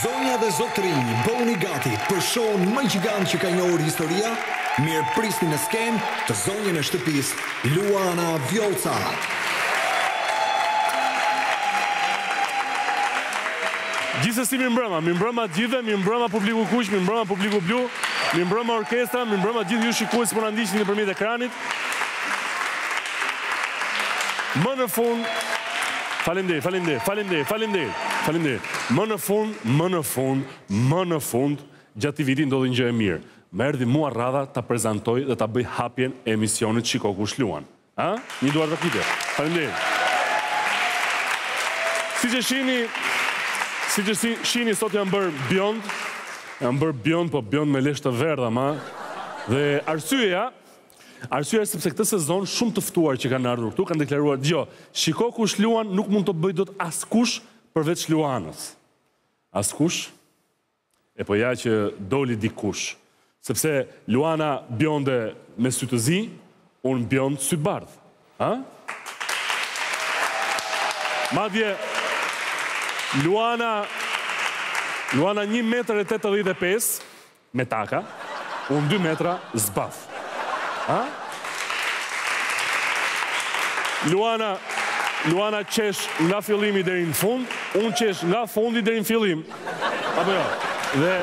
Zonja dhe zotërinj, bëhuni gati për show-n më gjigant që ka njohur historia, mirëprisni në skenë zonjën e shtëpisë, Luana Vjollca! Gjithsesi mirëmbrëma, mirëmbrëma të gjithëve, mirëmbrëma publiku kuq, mirëmbrëma publiku blu, mirëmbrëma orkestra, mirëmbrëma të gjithë ju shikuesit që po na ndiqni nëpërmjet ekranit. Më në fund, faleminderit, faleminderit, faleminderit, faleminderit, faleminderit. Më në fund, më në fund, më në fund, gjatë këtij viti ndodhi një gjë e mirë. Më erdhi mua radha ta prezantoj dhe ta bëj hapjen e emisionit Shiko kush luan. Ëh? Një duartrokitje. Faleminderit. Siç e shihni, siç e shihni sot jam bërë bjond, jam bërë bjond, po bjond me lesh të verdha, ma. Dhe arsyeja, Arsyeja është sepse këtë sezon shumë të ftuar që kanë ardhur këtu kanë deklaruar gjoja, shiko kush luan nuk mund ta bëjë dot askush përveç Luanës. Askush? E po ja që doli dikush. Sepse Luana bjonde me sy të zi, unë bjond sy bardh. Ha? Madje Luana Luana 1 metër e 85 Me taka, unë dy metra zbathur. A? Luana, Luana qesh nga fillimi deri në fund, unë qesh nga fundi deri në fillim. Apo jo? Dhe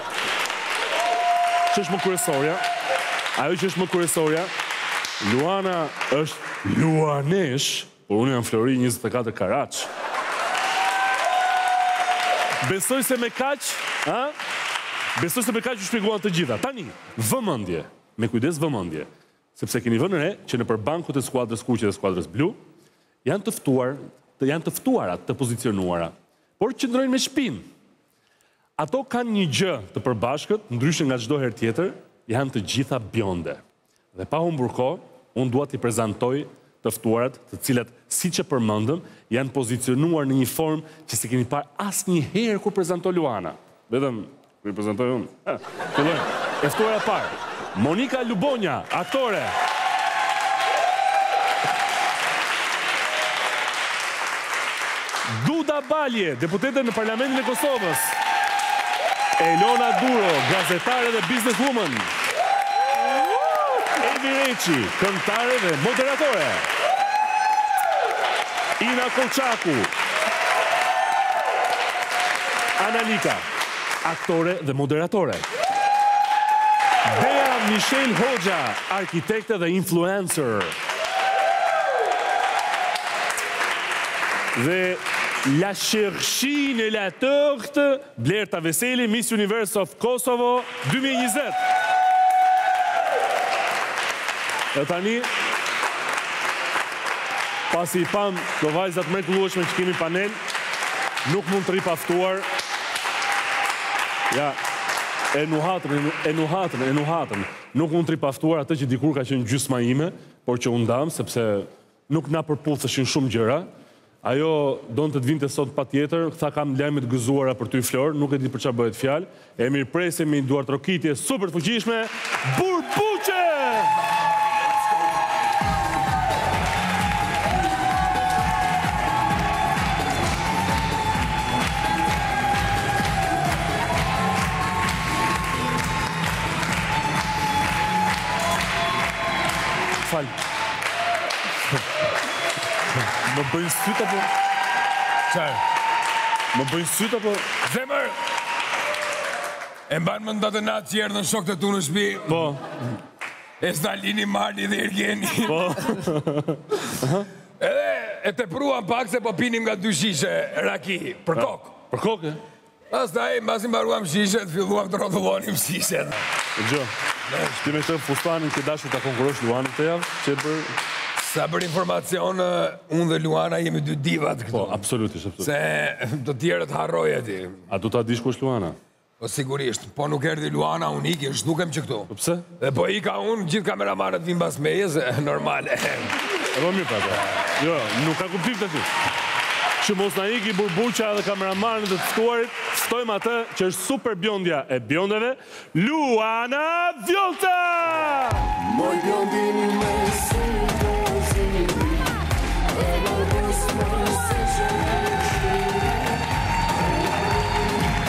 ç'është më kryesorja? Ajo që është më kryesorja, Luana është luaneshë. Por unë jam flori njëzet e katër karatsh. Besoj se me kaq, ha? Besoj se me kaq u shpjeguan të gjitha. Tani, vëmendje, me kujdes vëmendje, sepse keni vënë re që nëpër bankut e skuadrës kuqe dhe skuadrës blu janë të ftuar, janë të ftuara të pozicionuara, por qëndrojnë me shpinë. Ato kanë një gjë të përbashkët, ndryshe nga çdo herë tjetër, janë të gjitha bjonde. Dhe pa humbur kohë, unë dua t'i prezantoj të ftuarat, të cilat, siç e përmendëm, janë pozicionuar në një formë që s'e kemi parë asnjëherë kur prezanton Luana. Vetëm kur i prezantoj unë. Hë, fillojmë. E ftuara e parë, Monika Lubonja, aktore. Duda Balje, deputete në Parlamentin e Kosovës, Elona Duro, gazetare dhe business woman, Evi Reçi, këngëtare dhe moderatore, Ina Kollçaku, Ana Lika, aktore dhe moderatore, Dea Mishel Hoxha, arkitekte dhe influencer. Dhe Lashershinela Tërtë, Blerta Veseli, Miss Universe of Kosovo dy mijë e njëzet. E tani, pasi i pamë këto vajza të mrekullueshme që kemi në panel, nuk mund të rri pa ftuar, ja, e nuhatën, e nuhatën, e nuhatën. Nuk mund të rri pa ftuar atë që dikur ka qenë gjysma ime, por që u ndamë, sepse nuk na përputhëshin shumë gjëra. Ajo donte të vinte sot patjetër, tha kam lajme të gëzuara për ty Flor, nuk e di për çfarë bëhet fjalë. E mirëpresim me një duartrokitje super të fuqishme, Burbuqe! Falë. Më bëjnë sytë apo... Qaj. Më bëjnë sytë apo... Zemër! E mban mend atë natë që erdhën shokët e tu në shpi? Po. E Stalini, Marni dhe Irgeni. Po. Edhe e tepruam pak se po pinim nga dy shishe raki. Për kokë. Për kokë, e? Pastaj, mbasi mbaruam shishet, filluam të rrotullonim shishet. Gjo, ti me këtë fustanin ke dashur ta konkurrosh Luanën këtë javë? Qe pra. Sa për informacion, unë dhe Luana jemi dy divat këtu. Po, absolutisht, absolutisht. Se të tjerët harroje ti. A do ta dish kush është Luana? Po sigurisht. Po nuk erdhi Luana, unë iki, zhdukem që këtu. Po pse? E po ika unë, gjithë kameramanët vinë pas meje, se normale. E po mirë pa po. Jo, nuk ka kuptim për ty. Që mos na iki Burbuqja dhe kameramanët të ftuarit, ftojmë atë që është super bjondja e bjondeve, Luana Vjollca! Moj bjondini me sy të zinj, e më vësë më se që e në qimi, e në rëmi,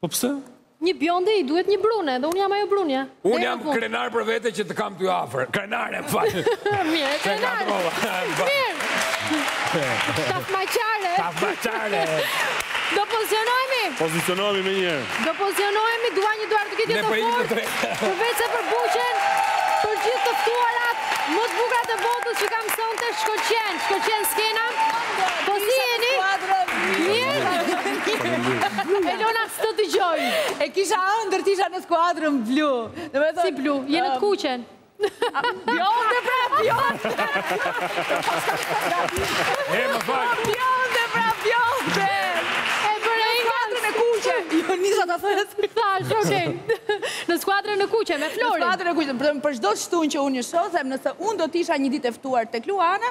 Po pse? Një bjonde i duhet një brune, dhe unë jam ajo brunja. Unë jam krenar për vete që të kam ty afër. Krenar e fat. Mirë, krenar. Mirë. Tahmaqare. Tahmaqare. Do pozicionohemi. Pozicionohemi menjëherë. Do pozicionohemi, dua një duartrokitje të fortë. Për vete, Burbuqen, për gjithë të ftuarat, më të bukrat e botës që kam sonte, shkëlqen, shkëlqen skena. Pozicionohemi. Elona s'të dëgjoj. E kisha ëndërr të isha në skuadrën blu. Si blu? Je në të kuqen. Bjonde pra bjonde. Ë më fal. Bjonde pra bjonde. E bëre në skuadrën e kuqe. Jo nisa të thërras. Thashë, okay. Në skuadrën e kuqe me Florin. Në skuadrën e kuqe. Për çdo të shtunë që unë shoh, them nëse unë do të isha një ditë e ftuar tek Luana,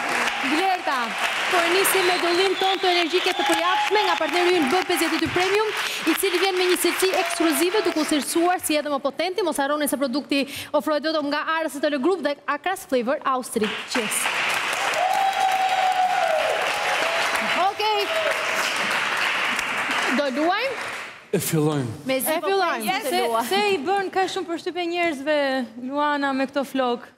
Blerta, po e nisim me dollinë tonë energjike të përjavshme nga partneri ynë B pesëdhjetë e dy Premium, i cili vjen me një seri ekskluzive duke u cilësuar si dhe më potenti, mos harroni se produkti ofrohet vetëm nga ARS TL Group dhe Akras Flavor Austri. Cheers. Okej. Do luajmë? E fillojmë. Mezi po presim të luajmë. Pse i bën kaq shumë përshtypje njerëzve Luana me këto flokë.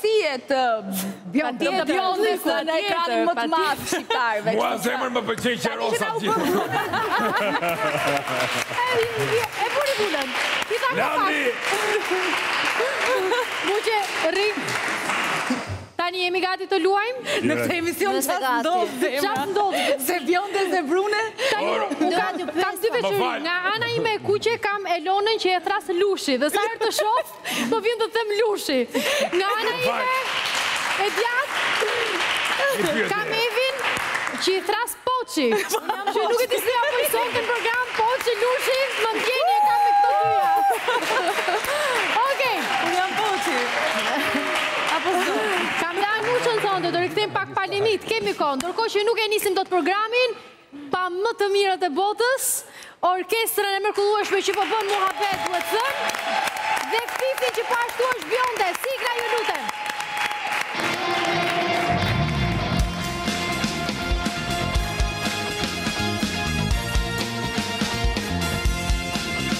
Si je ti bjonde bjonde në ekranin më të madh shqiptarëve. Mua zemër më pëlqen që rosa ti. E bëri punën. Landi! Mu që rrim. Tani jemi gati të luajmë? Në këtë emision ça s'ndodh zemër. Ça s'ndodh. Se bjonde, se brune. Tani jemi gati. Kam dy veçori. Nga ana ime e kuqe kam Elonën që e thërras Lushi. Dhe sa herë të shoh. Më vjen të them Lushi. Nga ana ime e djathtë kam Evin që e thërras Poçi. Që nuk e di se a po i themi në program Poçi Lushi, më ndjeni e kam me këto dyja. Okej. Unë jam Poçi. Apo s'do. Kam la nuçën sonte, do rikthejmë pak palimit, kemi kohë. Ndërkohë që nuk e nisim dot programin, Pa më të mirët e botës, orkestrën e mërkullueshme që po bën muhabet duhet thënë, dhe Fifin që po ashtu është bjonde, sigla ju lutem.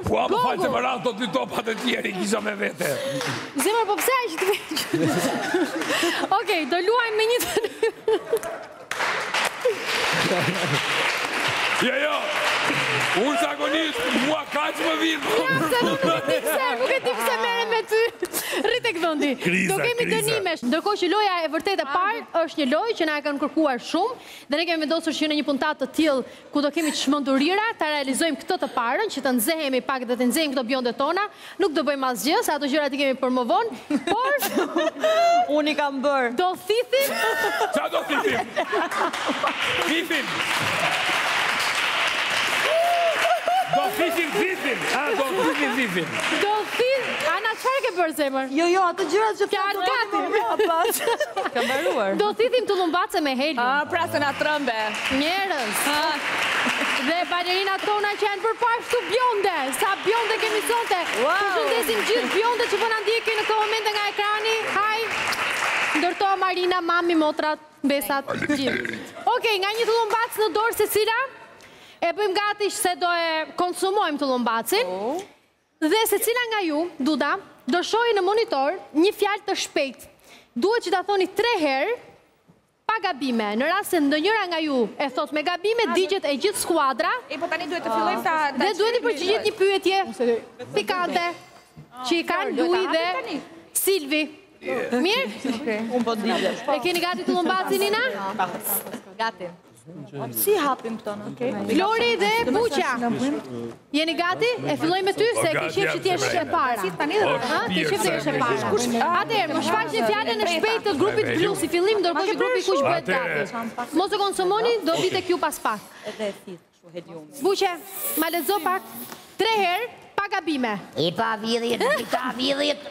Po po më fal, të marr ato topat e tjerë i, kisha me vete. Zemër, po pse aq të keqe? Okej, do luajmë me një të një. Jo, jo, unë sa agonit, mua ka që më vimë. Ja, se nuk e di pse, nuk e di pse merem me ty. Rrit e këvëndi. Kriza, kriza. Do kemi dënimesh, ndërkohë që loja e vërtetë e parë është një lojë që na e kanë kërkuar shumë, dhe ne kemi vendosur që në një puntatë të tillë Ku do kemi çmendurira ta realizojmë këtë të parën që të nxehemi pak dhe të nxehen këto bjondet tona, nuk do bëjmë asgjë se ato gjëra t'i kemi për më vonë, por Unë i kam bërë. do thithim Çfarë do thithim? Thithim! Do thithim thithim! A, do thithim thithim! do thith Ana çfarë ke bërë zemër? Jo, jo, ato gjëra që Ka ardhur gati. Ka mbaruar. Do thithim tullumbace me helium. Ah, pra se na trëmbe. Njerëz! Dhe balerinat tona që janë përpara këtu bjonde, sa bjonde kemi sonte. Përshëndesim gjithë bjondet që po na ndjekin në këto momente nga ekrani. Haj, ndër to Marina, mami, motrat, mbesat, gjithë. Okej, nga një tullumbace në dorë secila, e bëjmë gati se do e konsumojmë tullumbacen. Oh. Dhe secila nga ju, Duda, do shohë në monitor një fjalë të shpejtë. Duhet që ta thoni tre herë, Pa gabime, në rast se ndonjëra nga ju e thotë me gabime, digjet e gjithë skuadra dhe duhet t'i përgjigjet një pyetje pikante që i kanë Lui dhe Silvi. Mirë? Unë po digjet. E keni gati tullumbacen, Nina? Gati. S'i hapim këto në? Flori dhe Buça. Jeni gati? E filloj me ty, se e ke qejf që të jesh e para. Ti ke qejf të jesh e para. Atëherë, më shfaqni fjalën e shpejtë të grupit blu, si fillim, ndërkohë që grupi i kuq bëhet gati. Mos e konsumoni, do vijë te ju pas pak. Buçe, ma lexo pak, tre herë, pa gabime. Hipa vidhit, hipa vidhit.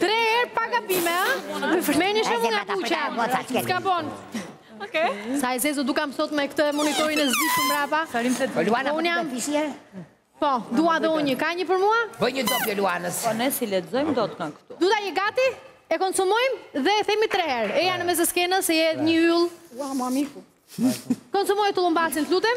Tre herë pa gabime, a? Më frymoni shumë nga kuqa. S'ka bon. Okej. Sa e zezë dukam sot me këtë monitorin e zi shumë mbrapa. Sarim se të po, luana për të pisje? Po, dua dhe unë një. Ka një për mua? Bëj një dopio Luanës. Po, ne s'i lexojmë dot këtu. Duda je gati? E konsumojmë dhe e themi tre herë. Eja në mes të skenës, je një yll. Ua, ma miku. Konsumoje tullumbacen, të lutem?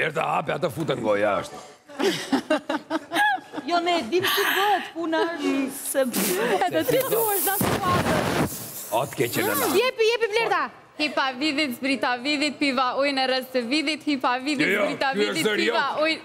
Blerta hape atë fute në gojë ashtu. Jo ne e dimë si bëhet puna se edhe ti duhesh na sfat. Ot ke qenë na. Jepi jepi Blerta. Hipa vidhit zbrita vidhit piva ujin e rrëzës vidhit hipa vidhit jo, jo, zbrita vidhit piva ujin.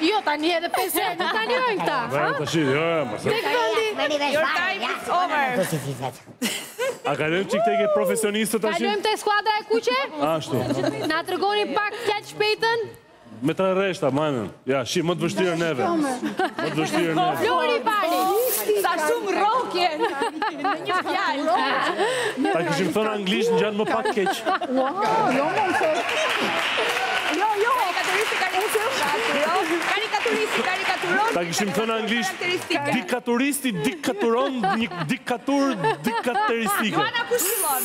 Jo, tani edhe pesë herë nuk kalojnë këta. Ora, të shi, jo, jo, mos. Tek vendi. Your time is over. A kalojmë çik tek profesionistët tash? Kalojmë te skuadra e kuqe? Ashtu. Na tregoni pak fjalëshpejtën? Me tre rreshta, madje. Ja, shi, më të vështirë neve. Më të vështirë neve. Flori Bali. Sa shumë rrokje në një fjalë. Ta kishim thënë anglisht ngjan më pak keq. Jo, jo, jo. Jo, jo. Karikaturisti, karikaturisti. Karikaturisti, karikaturon. Ta kishim thënë anglisht dikaturisti, dikaturon, dikatur, dikateristika. Luana kush fillon?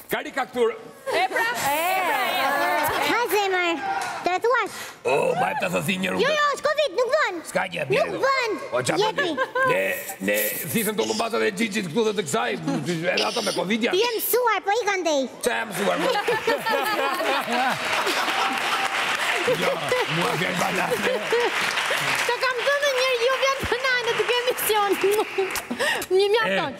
Karikaturë. E pra, e pra, e pra. Ha zemër, të thuash. O, ma të thith një rrugë. Jo, jo, është Covid, nuk bën. S'ka gjë, bjeri. Nuk bën. O, ça përdi. Ne, ne, thithëm të Lumbardhit dhe gjinjtë këtu dhe të kësaj, edhe ato me Covid janë. Ti e mësuar, po i kanë dej. Ça e mësuar, po? Jo, mua vjen banane. Të kam të në njërë, ju vjen banane, të emision. Një mjafton.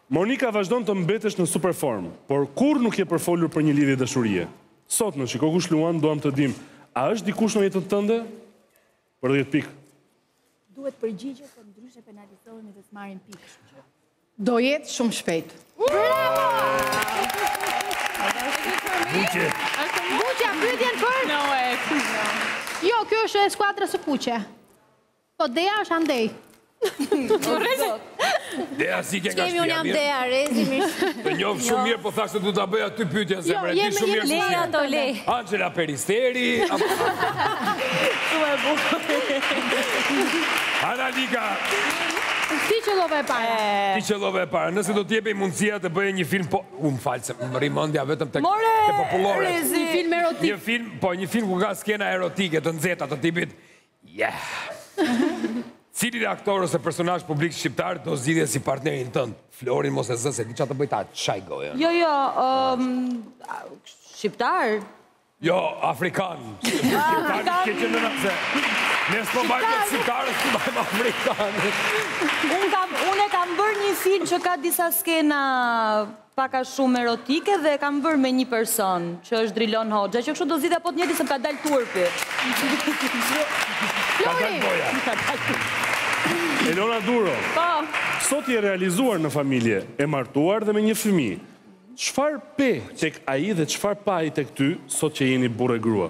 Monika vazhdon të mbetesh në super formë, por kurrë nuk je përfolur për një lidhje dashurie. Sot në Shiko kush luan duam të dimë, a është dikush në jetën tënde? Për dhjetë pikë. Duhet përgjigje po ndryshe penalizohen edhe të marrin pikë, kështu që. Do jetë shumë shpejt. Buqe. Buqe, a pyetjen për? Jo, kjo është e skuadrës së kuqe. Po Dea është andej. Dea si ke nga shpia mirë. Ç'kemi unë jam Dea, rezi mirë. Të njoh shumë mirë, po thashë do të bëja ty pyetje si je mirë. Jo, jemi shumë mirë. Leja të lej. Anxhela Peristeri. Shumë e bukur. Ana Lika. Ti që love e para. Ti që love e para. Nëse do t'jepej mundësia të bëje një film, po, u më fal, se më rri mendja vetëm te popullore. Një film erotik. Një film, po, një film ku ka skena erotike, të nxehta, të tipit. Yeah! Cilin aktor ose personazh publik shqiptar do zgjidhje si partnerin tënd? Florin mos e zë se s'di çfarë të bëj ta çaj gojën. Jo, jo, ëm shqiptar. Jo, afrikan. Shqiptar ke qenë në pse. Ne s'po bëjmë të shqiptarë, s'po bëjmë afrikanë. Unë kam, unë e kam bërë një film që ka disa skena Pak a shumë erotike dhe e kam bërë me nji person, që është Drilon Hoxha, që kështu do zgjidhja po të njëjtin se më ka dalë turpi. Ka dalë goja. Elona Duro, sot je e realizuar në familje, e martuar dhe me një fëmijë. Çfarë pe tek ai dhe çfarë pa ai tek ty, sot që jeni burrë e grua?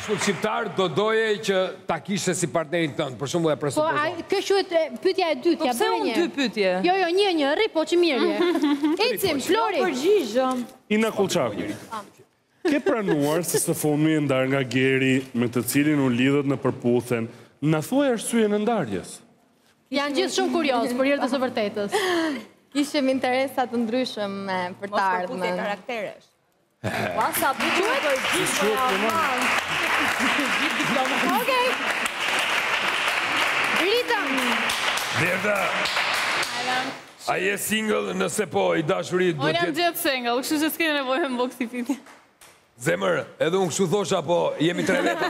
Ç'shqiptar do doje që ta kishe si partnerin tënd, për shembull e presupozoj. Po ai, kjo quhet pyetja e dytë, ja bëre një. Po pse unë dy pyetje? Jo, jo, një, një, rri po se mirë je. Ecim, Flori. Nuk përgjigjem. Ina Kollçaku, ke pranuar se së fundmi je ndarë nga Geri, me të cilin u lidhët në Përputhen. Na thuaj arsyen e ndarjes. Janë gjithë shumë kuriozë, për hir të së vërtetës. Kishim interesa të ndryshëm për të ardhmen. Mospërputhje karakteresh. Ma sa bukur e përgjigje për Alban. Okej. Ritëm. Berta. A je single nëse po i dashuri duhet të... Unë jam gjithë single, kështu që s'keni nevojë më bëni ksi pyetje. Zemër, edhe unë kështu thosha, po jemi tre vetë.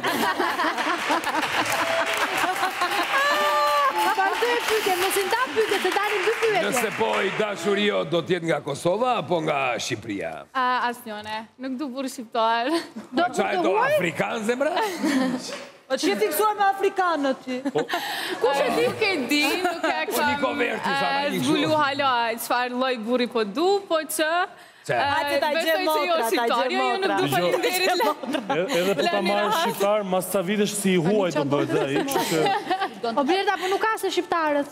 Vazhdoje pyetjen, mos i nda pyetjet, të dalin dy pyetje. Nëse po i dashuri yt, do t'jetë nga Kosova, apo nga Shqipëria? Asnjëherë, nuk du burrë shqiptar. Do ti të huaj? Afrikan zemra? Po ç'je fiksuar me afrikanët ti? Po. Pse ti? Nuk e di, nuk e kam... Po një koverti, sa në një Zbulo hallin, çfarë lloj burri po do, po që... Hajde ta gjen motra, ta gjen jo, jo, motra. Edhe po ta marr shqiptar, mas ca vitesh si i huaj të bëhet dhe i kështë që... O bjerë da, po nuk ka si shqiptarët.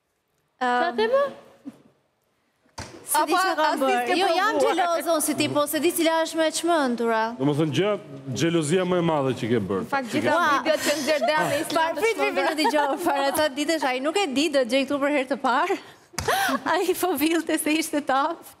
Ça të them? S'e di ç'kam bërë. Jo, jam xheloze, si ti, po s'e di cila është më e çmendura. Domethënë xhe, xhelozia më e madhe që ke bërë. Fakt gjitha video qenë gjëra dhe më ishin të çmendura. Parë prit, prit, prit, gjo, çfarë, ta dish, ai nuk e di, do dëgjojë këtu për herë të parë. Ai po villte se ishte tapë.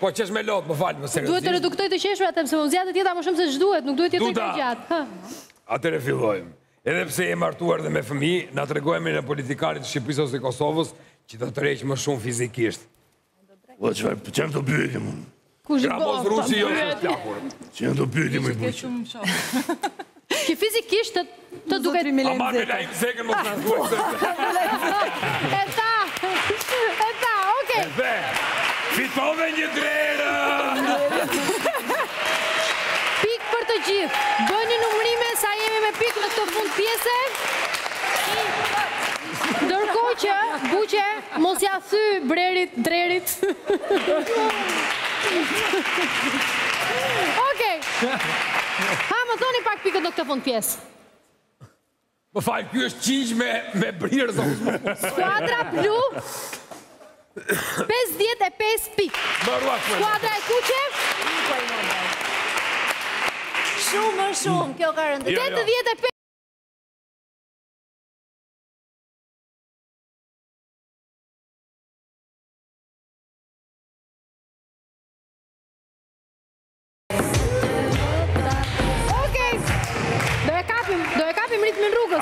Po qesh me lot, më fal, më, seriozisht. Duhet të reduktoj të qeshurat se po zgjatet jeta më shumë se ç'duhet, nuk duhet të jetoj kaq gjatë. Atëherë fillojmë. Edhe pse e martuar dhe me fëmijë, na trego emrin e politikanit të Shqipërisë ose Kosovës që të tërheq më shumë fizikisht. Po çfarë, po çfarë lloj pyetjesh më? Kush i bën? Gramoz Ruçi jo, është plakur. Çfarë lloj pyetjesh më? Që fizikisht të të duket... Zotri Milaim Zeka. Ama Milaim Zekën më të duhet se... E tha, e tha, oke. E the, fitove një dre! Pikë për të gjithë. Bëni numërimet sa jemi me pikë në këtë fund pjese. Ndërkohë që, Buçe, mos ia thy brirët, drerit. Okej. Ha, më thoni pak pikët në këtë fund pjese. Më fal, ky është qingj me, me brirë, zonjë. Skuadra blu, 55 pikë. Mirë, okej. Skuadra e kuqe. Shumë, më shumë, kjo ka rëndësi. 85.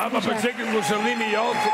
Apo për qekë në gusëllimi jotë.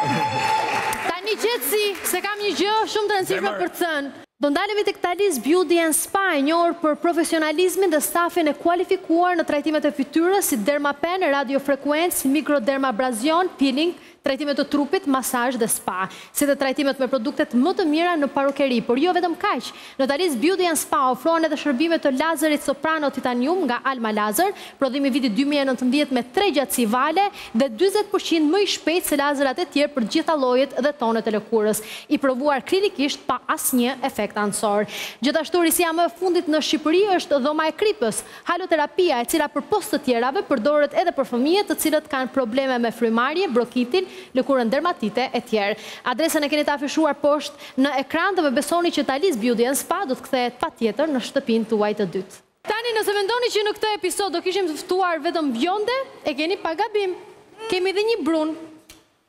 Tani qetësi, se kam një gjë shumë të rëndësishme për të thënë. Do ndalemi tek Talis Beauty and Spa e njohur për profesionalizmin dhe stafin e kualifikuar në trajtimet e fytyrës si dermapen, radiofrekuencë, mikrodermabrazion, peeling, trajtime të trupit, masazh dhe spa, si dhe trajtimet me produktet më të mira në parukeri, por jo vetëm kaq, në Talis Beauty and Spa ofrohen edhe shërbime të lazerit Soprano Titanium nga Alma Laser, prodhim i vitit dy mijë e nëntëmbëdhjetë me tre gjatësi vale dhe dyzet për qind më i shpejtë se lazerat e tjerë për të gjitha llojet dhe tonet e lëkurës, i provuar klinikisht pa asnjë efekt anësor. Gjithashtu risia më e fundit në Shqipëri është Dhoma e Kripës, Haloterapia, e cila përpos të tjerave përdoret edhe për fëmijët të cilët kanë probleme me frymëmarrje, bronkitin, lëkurën dermatite etj. Adresën e keni të afishuar poshtë në ekran dhe më besoni që Talis Beauty and Spa do të kthehet patjetër në shtëpinë tuaj të dytë. Tani nëse mendoni që në këtë episod do kishim ftuar vetëm bjonde, e keni pak gabim. Kemi dhe një brunë.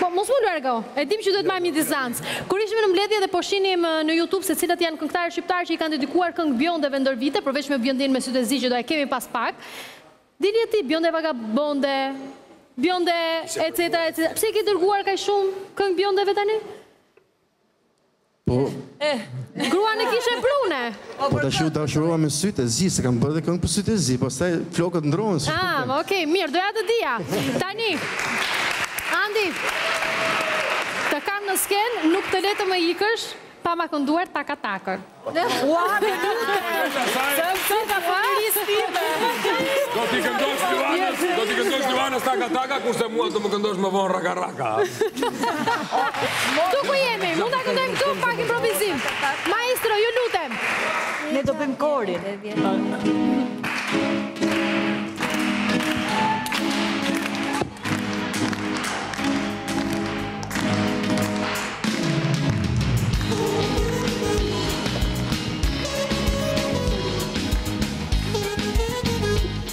Po mos mu largo. E dimë që duhet marrim një distancë. Kur ishim në mbledhje dhe po shihnim në youtube se cilët janë këngëtarët shqiptarë që i kanë dedikuar këngë Bjondeve ndër vite, përveç me Bjondin me sytë e zi që do e kemi pas pak, dilje ti Bjonde vagabonde, Bjonde etcetera etcetera. Pse i ke dërguar kaq shumë këngë Bjondeve tani? Po. Gruan e kishe brune. Po, po tash u dashurova me sytë e zi, se kam bërë dhe këngë për sytë e zi, pastaj flokët ndërrohen si. Ah, okay, mirë, doja të dija. Tani. Andi. Të kam në skenë, nuk të le të më ikësh pa ma kënduar taka takën. Ua, më lute. Të të të fëmijërisë time. Do t'i këndosh Luanës, do t'i këndosh Luanës taka taka, kurse mua të më këndosh më vonë raka Ka. Këtu ku jemi, mund ta këndojmë këtu pak improvizim. Maestro, ju lutem. Ne do bëjmë korin.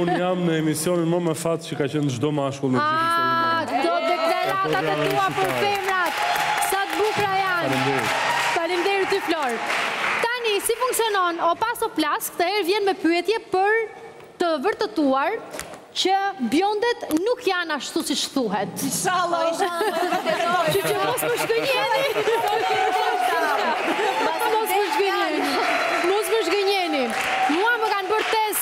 Unë jam në emisionin më me fat që ka qenë çdo mashkull në gjithë historinë. Ah, këto deklaratat e tua për femrat. Sa të bukura janë. Faleminderit. Faleminderit ty Flor. Tani si funksionon o pas o plas, këtë herë vjen me pyetje për të vërtetuar që bjondet nuk janë ashtu siç thuhet. Inshallah, inshallah do e vërtetoj. Kështu që mos më zhgënjeni. Mos më zhgënjeni. Mos më zhgënjeni. Mua më kanë bërë test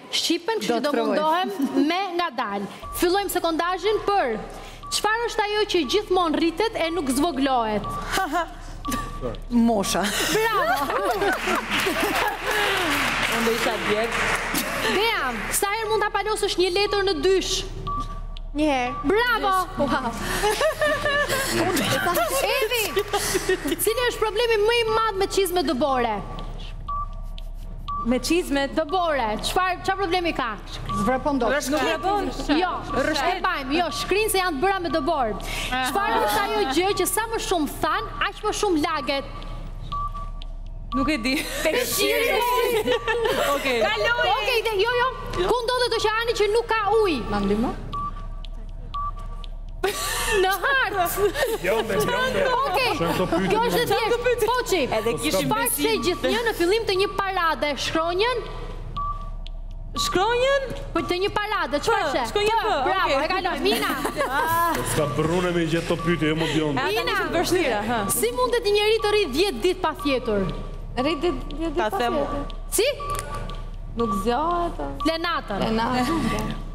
Shqipen, kështu që do mundohem me ngadalë. Fillojmë sekondazhin për Çfarë është ajo që gjithmonë rritet e nuk zvogëlohet? Mosha. Bravo. Unë do isha djeg. Bea, sa herë mund ta palosësh një letër në dysh? Një herë. Bravo. Wow. Evi, cili është problemi më i madh me çizme dëbore? Me çizme dëbore. Çfarë, çfarë problemi ka? S'vrapon dot. Nuk vrapon. Jo, rrëshqet pajm. Jo, shkrijnë se janë të bëra me dëborë. Çfarë është ajo gjë që sa më shumë than, aq më shumë laget? Nuk e di. Peshqiri. Okej. Kaloj. Okej, jo, jo. Ku ndodhet oqeani që nuk ka ujë? Ma ndihmo. Në hartë. Jo, me bjonden. Oke, kjo është e thjeshtë. Poqi, edhe kishim besim. Çfarë sheh gjithnjë në fillim të një parade? Shkronjën? Shkronjën? Po të një parade, çfarë sheh? Shkronjën P, oke. Bravo, e kaloi, Mina. Po s'ka brune me gjithë të pyti, e jo me bjonde. Mina, si mundet një njeri të rrijë dhjetë ditë pa fjetur? Rrijë dhjetë ditë pa fjetur? Si? Nuk zgjohet. Fle natën. Fle natën.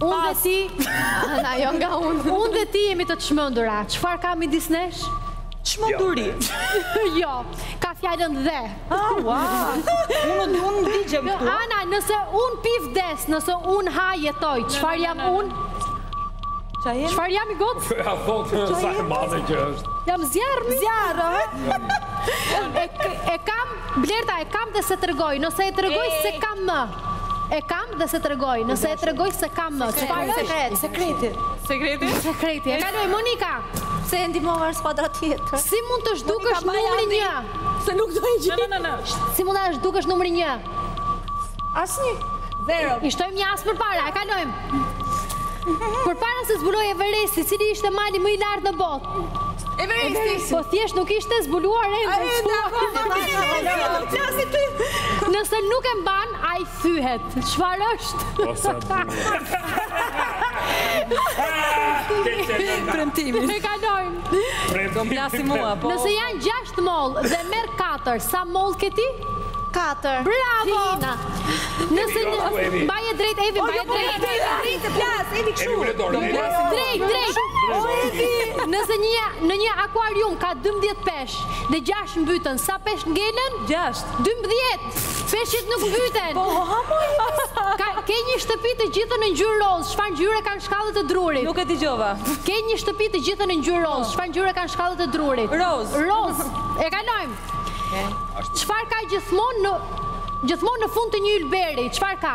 Unë dhe ti. Ana, jo nga unë. Unë dhe ti jemi të çmendura. Çfarë ka midis nesh? Çmenduri. Jo, ka fjalën dhe. Ah, wow. Unë dhe unë digjem këtu. Ana, nëse unë pi vdes, nëse unë ha jetoj, çfarë jam unë? Çfarë jam, i gjatë? Ja thotë sa e madhe që është. Jam zjarri, zjarr, ha? E kam Blerta, e kam dhe s'e tregoj. Nëse e tregoj s'e kam më. E kam dhe s'e tregoj, nëse e tregoj s'e kam më, çfarë është? Sekreti. Sekreti. Sekreti. Sekreti. E kaloi, Monika. Se e ndihmova. Skuadra tjetër. Si mund të zhdukësh numrin një? Se nuk do e gjithë. Në, në, në, në. Si mund të zhdukësh numrin një? Asnjë. Zero. I shtojmë një "as" përpara, e kalojmë. Përpara se të zbulohej Everesti, cili ishte mali më i lartë në botë? Everesti! Po thjesht nuk ishte zbuluar ende. Nëse nuk e mban, ai thyhet. Çfarë është? Osa bu. Premtimi. E kalojmë. Do plasi mua, po. Nëse janë gjashtë mollë dhe merr katër, sa mollë ke ti? Katër. Bravo! Nëse një... Mbaje drejt, Evi, mbaje drejt. O, jo, po e drejt, e drejt, e plas, Evi, kështu. Evi, uletor, e drejt. Drejt, drejt. O, Evi. Nëse një, në një akuarium ka 12 peshq dhe 6 mbyten, sa peshq ngelen? 6. 12. Peshqit nuk mbyten. Po, ha, po, Ka, ke një shtëpi të gjithë në ngjyrë rozë, çfarë ngjyre kanë shkallët e drurit. Nuk e dëgjova. Ke një shtëpi të gjithë në ngjyrë rozë, çfarë ngjyre kanë shkallët e drurit. Rozë. Rozë. E kalojmë. Çfarë ka gjithmonë në, gjithmonë në fund të një ylberi? Çfarë ka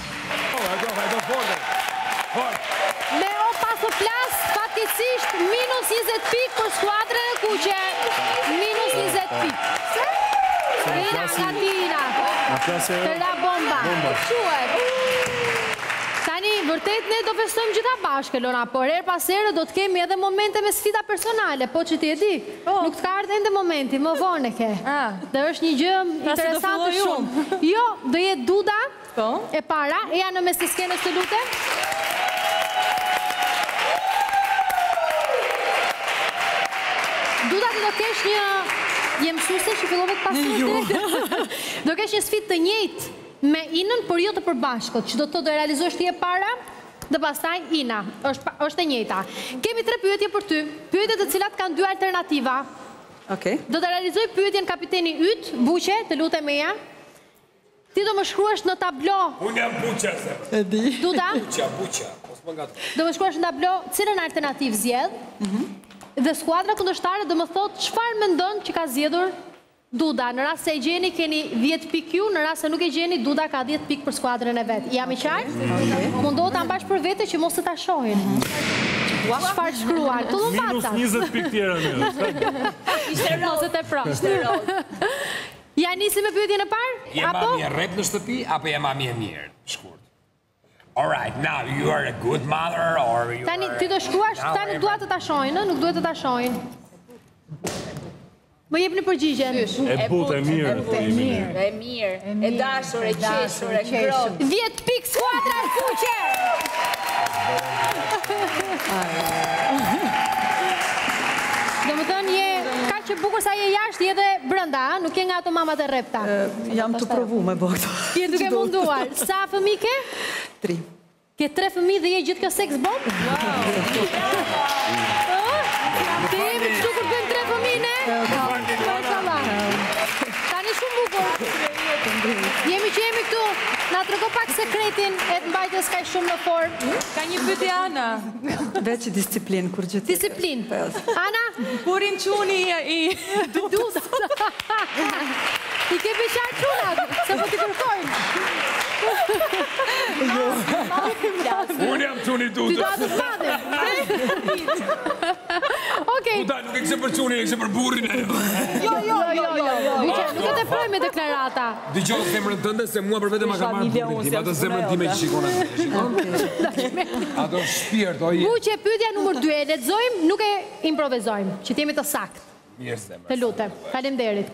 Leo pas u plas fatkeqësisht minus 20 pikë për skuadrën e kuqe. Minus 20 pikë. Ina nga Tina. Të ra bomba. Tani, vërtet ne do festojmë të gjithë bashkë, Elona, por herë pas here do të kemi edhe momente me sfida personale, po që ti e di. Nuk të ka ardhë ende momenti, më vonë e ke. Dhe është një gjë interesante shumë. Jo, do jetë Duda, Po. E para, eja në mes të skenës të lutem. Duda ti do kesh një... Jem shuse që fillove të pasur të jo. Do kesh një sfidë të njëjtë me Inën, por jo të përbashkët, që do ta realizosh ti e para, dhe pastaj Ina, është e njëjta. Kemi tre pyetje për ty, pyetje të cilat kanë dy alternativa. Do ta realizojë pyetjen kapiteni yt, Buçe, të lutem eja. Ti do më shkruash në tablo. Unë jam Buçja, zë. E di. Duda. Buçe, Buçe. Mos më nga. Do më shkruash në tablo cilën alternativë zgjedh. Mhm. Mm dhe skuadra kundërshtare do më thotë çfarë mendon që ka zgjedhur Duda. Në rast se e gjeni keni 10 pikë ju, në rast se nuk e gjeni Duda ka 10 pikë për skuadrën e vet. Jam i qartë? Okej. Okay. Okay. Mundohu ta mbash për vete që mos të ta shohin. Mm -hmm. Ua çfarë shkruan? Tu më Minus 20 pikë të tjera më. Ishte rozë te pra. Ishte rozë. Ja nisim me pyetjen e parë? Je mami e rreptë në shtëpi apo je mami e mirë? Shkurt. All right, now you are a good mother or you Tani ti do shkruash, po nuk dua të ta shohin, ë, nuk duhet të ta shohin. Më jepni përgjigjen. E butë e mirë, e mirë, e mirë, e dashur, e qeshur, e ngrohtë. Pikë skuadra e kuqe! Domethënë je kaq e bukur sa je jashtë je dhe brënda, nuk je nga ato mamat e rrepta. Jam tu provu me bo këto. Ti je duke munduar. Sa fëmijë ke? Tri. Ke tre fëmijë dhe je gjithë kjo seks bomb? Wow! Të jemi kaq bukur bëjmë tre fëmijë ne? Të jemi që dukur bëjmë tre fëmi ne? Tani shumë bukur. Jemi që jemi këtu. Na trego pak sekretin e të mbajturit kaq shumë në formë. Ka një pyetje Ana. Veç disiplinë kurgjë. Disiplinë. Po. Ana, ku rri çuni i Dudës. I ke beqarë çunat, se po t'i kërkojnë. Jo. Unë jam çuni i Dudës. Ti do të madhe. Okej. Nuk e kishte për çunin, e kishte për burrin e jo. Jo, jo, jo, jo, jo. Buçe, nuk e teproj me deklarata. Dëgjo, të zemrën tënde, se mua për vete ma ka marrë burrin tim. Ato zemrën time që shikon atë. Shikon? Ato shpirt, o je. Buçe, pyetja numër 2, e lexojmë, nuk e improvizojmë, që të jemi të saktë. Mirë zemrë. Të lutem, faleminderit.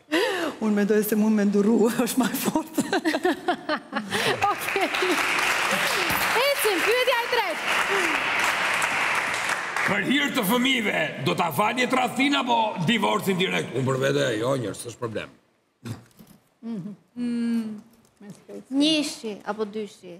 Unë mendoj se mun me ndrru, është ma e fort. Okej. Ecim, pyetja e tretë. Për hir të fëmijëve, do ta falje tradhtin apo divorcin direkt? Unë për vete, jo njërë, s'është problem. Njëshi apo dyshi?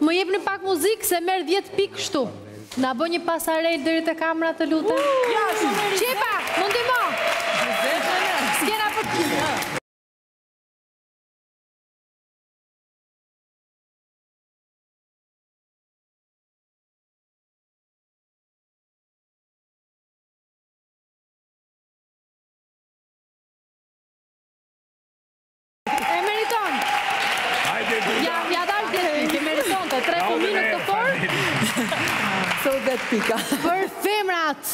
Më jepni pak muzikë se merr dhjetë pikë kështu. Na bë një pasarel deri te kamera të lutem. Ja, shumë mirë. Qepa, më ndihmo. Skena për ty. E meriton! Hajde, Dida! Ja, ja dalë dhe të të meriton të tre të minut të forë. Së u dhe të pika. Për femrat!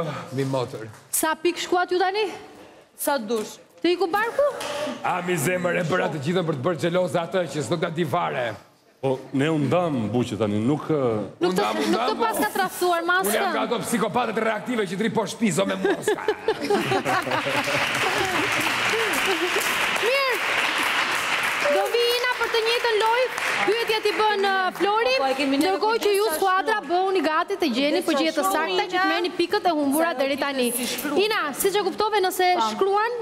Oh, mi motër. Sa pikë shkuat ju tani? Sa të dush. Të iku barku? A, mi zemër, e bëra të gjithën për të bërë xheloze atë që s'do t'ia dijë fare. Po, ne u ndamë, Buqe, tani, nuk... Nuk të paska tradhtuar askush? Unë jam nga ato psikopatët reaktive që rri po shkizo me moskë. Mirë, do vijë Ina për të njëjtën lojë, pyetjet t'i bën uh, Flori, po, po, ndërkohë që ju skuadra bëhuni gati të gjeni përgjigjet e sakta që të merrni pikët e humbura deri tani. Ina, siç e kuptove nëse shkruan,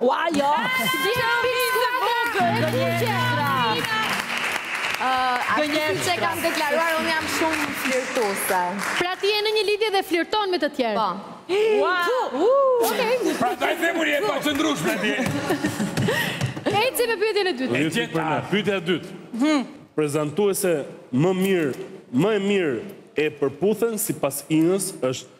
Ua, jo! Gënjeshtër e bukur! Gënjeshtra! Gënjeshtër se kam deklaruar, unë jam shumë flirtuese. Pra ti je në një lidhje dhe flirton me të tjerë? Po. Ua! Prandaj zemër je e paqëndrueshme me ti. Ecim me pyetjen e dytë. E që ta. Pyetja e dytë. Prezantuese më mirë, më e mirë e Përputhen sipas Inës është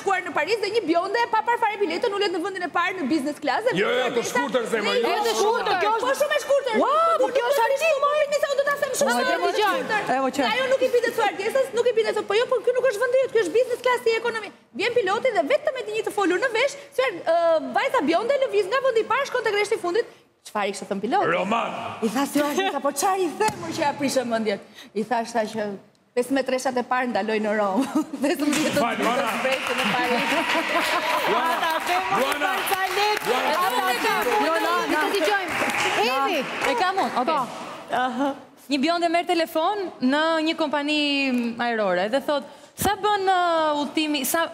shkuar në Paris dhe një bjonde pa parë fare biletën ulet në vendin e parë në business class dhe Jo, jo, të shkurtër zemër. Jo, të shkurtër, kjo është po shumë e shkurtër. Ua, po kjo është barsaletë e mirë. Do ta them shumë shkurt, dëgjo. Ajo nuk i bindet fare stjuardesës, nuk i bindet thotë po jo, por ky nuk është vendi yt, ky është business class, ti ekonomi. Vjen piloti dhe vetëm me një të folur në vesh, çfarë vajza bjonde lëviz nga vendi i parë shkon tek rreshti i fundit, Çfarë i kishte thënë piloti? Roman. I tha se ai ka po çfarë i the, more, që ia prishe mendjen. I thashë që Pesëmbëdhjetë rreshtat e parë ndalojnë në Romë. Pesëmbëdhjetë të dytë do të zbresin në Paris. Luana, Luana, Luana, Luana, të dëgjojmë. Edi, e kam unë. Oke. Një bjonde merr telefon në një kompani ajrore dhe thotë, sa bën udhëtimi, sa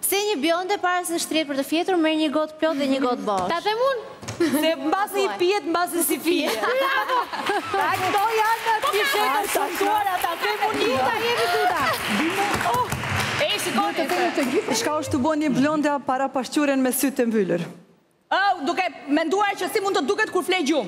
Pse një bjonde para se shtrihet për të fjetur merr një gotë plot dhe një gotë bosh. Ta them unë? Se mbase i pihet mbase s'i pihet. Pra këto janë barsaleta të shkurtra ta them unë një ta jemi tuta. Ej shikoni se. Çka është tu bo ni blonda para pasqyrës me sytë e mbyllur? Ëh, duke menduar që si mund të duket kur fle gjumë.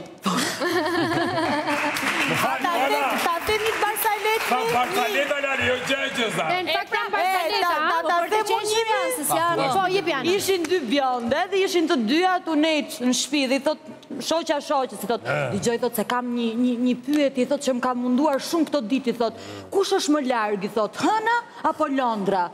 Më fal, Luana. Ta them një barsaletë. Sa barsaleta lali, jo gjëegjëza. Në fakt janë barsaleta, ha. Po për të qenë shumë janë, se s'janë. Po, jepi Ana. Ishin dy bjonde dhe ishin të dyja tu nejtë në shpi dhe i thotë shoqja shoqes i thotë, dëgjo i thotë se kam një një një pyetje i thotë që më ka munduar shumë këto ditë i thotë, kush është më larg i thotë, Hëna apo Londra?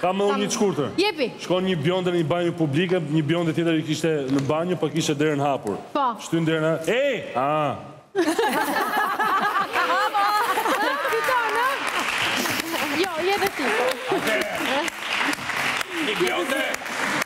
Kam edhe unë një të shkurtër. Jepi. Shkon një bjonde në një banjë publike, një bjonde tjetër ishte në banjë, po kishte derën hapur. Po. Shtyn derën a, Ej! Fiton, ë? Jo, je dhe ti. Atëherë, një bjonde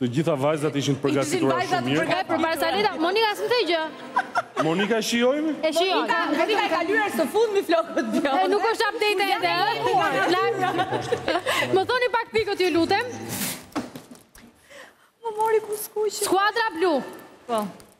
Të gjitha vajzat ishin të përgatitura shumë mirë. Shikoj për barsaleta, Monika s'më the gjë. Monika e shijojmë? E shijojmë. Monika, Monika ka lyer së fundmi flokët dhe. Nuk është update edhe, ëh. Më thoni pak pikët, ju lutem. Më mori kush kuqi. Skuadra blu. Po.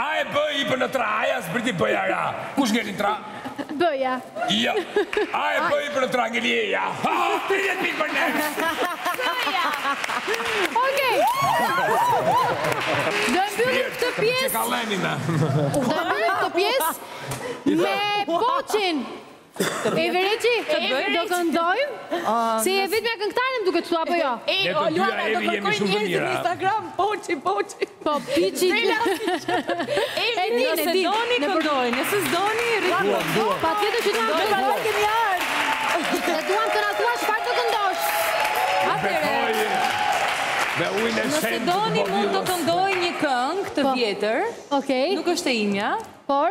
A e bë i për në tra, a ja zbriti bëja ra. Kush ngelin tra? Bëja. Jo. A e bë i për në tra, ngeli e ja. Ha, të jetë pikë për nërës. Bëja. Okej. Do e mbyllim këtë pjesë. Do e mbyllim këtë pjesë. Me poçin. Evi Reçi, do këndojmë? Si e vetmja këngëtare duke të sua, po jo? E, o, Luana, do kërkoj njerëzit në Instagram, poçi, poçi. Po, piçi. Evi, nëse doni këndojnë, nëse doni rrëgjë. Pa të vetë që të duan të rrëgjë një arë. Nëse duan të rrëgjë, shpar të këndosh. Nëse doni mund të këndojmë një këngë të vjetër, nuk është e imja. Por?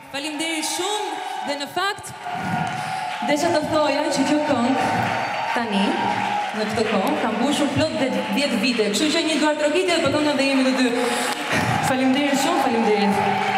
Faleminderit shumë dhe në fakt desha të thoja që kjo këngë tani në këtë kohë ka mbushur plot 10 vite. Kështu që një duartrokitje dhe këngën dhe jemi të dy. Faleminderit shumë, faleminderit.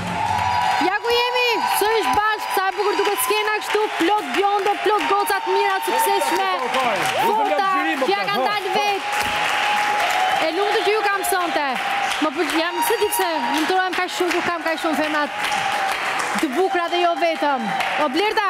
Ja ku jemi, sërish bashkë, sa e bukur duket skena kështu, plot bjonde, plot goca të mira, të suksesshme, të forta, që ia kanë dalë vetë. E lumtur që ju kam sonte, më pëlqen, jam s'e di pse, lumturohem kaq shumë, kur kam kaq shumë femra të bukura dhe jo vetëm. O Blerta,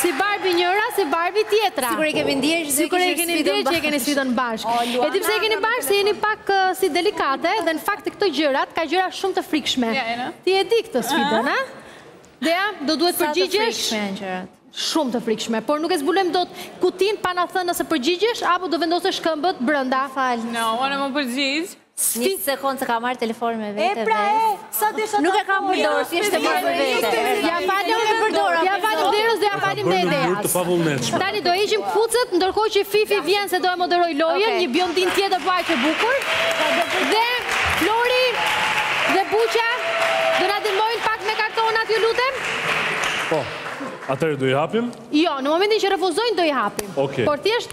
Si Barbie njëra, si Barbie tjetra. Sikur e kemi ndjerë që e kemi ndjerë që e kemi sfidën bashkë. E di pse e keni bashkë, se jeni pak si delikate, dhe në fakt këto gjërat, ka gjëra shumë të frikshme. Ti e di këtë sfidën, a? Dea, do duhet të përgjigjesh? Sa të frikshme janë gjërat? Shumë të frikshme, por nuk e zbulojmë dot kutinë pa na thënë nëse përgjigjesh, apo do vendosësh këmbët brenda. Fal. No, unë do përgjigjem. Një sekond se ka marrë telefonin me vete, yes. Nuk e kam përdorë, s'është marrë me vete. Ia falim me përdorë, ia falim Deas dhe ia falim vetë. Tani do heqim këpucët, ndërkohë që Fifi vjen se do e moderojë lojën, një bjondinë tjetër po aq e bukur. Dhe Flori dhe Buqa, do na ndihmojnë pak me kartonat, ju lutem. Po, atëherë do i hapim? Jo, në momentin që refuzojnë do i hapim. Por thjesht...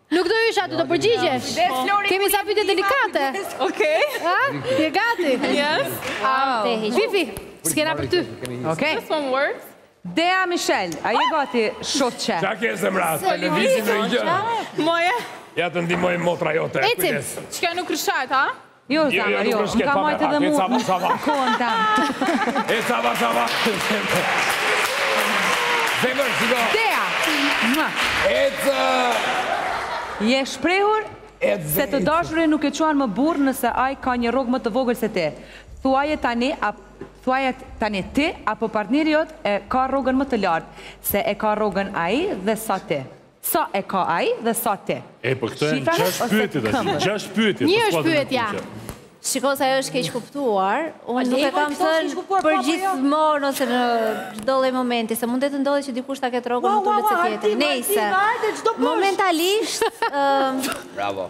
Nuk do isha, do të përgjigjesh. Kemi ca pyetje delikate. Okej. Ha? Je gati? Yes. Fifi, skena për ty. Okej. Just one word. Dea Mishel, a je gati shoqe? Ça ke zemra, të lëvizi noi gjë? Moje. Ja të ndihmojë motra jote. Ecim. Çka nuk rrëshqet, ha? Jo, Zama, jo, më ka majtë edhe mu në kohën ta. E Zama, Zama, zemër. Zemër, zdo. Dea, më. E të... Je shprehur se të dashurin nuk e quan më burrë nëse ai ka një rrogë më të vogël se ti. Thuaje tani, a... Thuaje tani ti, apo partneri jot e ka rrogën më të lartë, sa e ka rrogën ai dhe sa ti. Sa e ka ai dhe sa ti? E po këto janë gjashtë pyetje tash, gjashtë pyetje. Një është pyetja. Shiko se ajo është keqkuptuar. Unë nuk e kam thënë përgjithmonë ose në çdo lloj momenti, se mund të të ndodhë që dikush ta ketë rrogën më të ulët se tjetri. Nejse, momentalisht, bravo.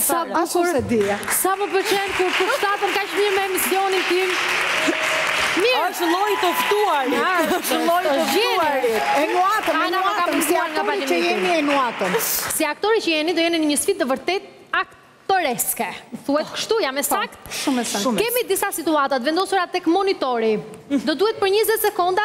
Sa bukur, sa më pëlqen kur përshtaten kaq mirë me emisionin tim. Mirë. Është lloji i të ftuarit. Është lloji i të ftuarit. E nuhatëm, e nuhatëm, si aktorë që jeni e nuhatëm. Si aktorë që jeni, do jeni në një sfidë të vërtetë aktoreske. Thuhet kështu, jam e saktë? Shumë e saktë. Kemi disa situata të vendosura tek monitori. Do duhet për 20 sekonda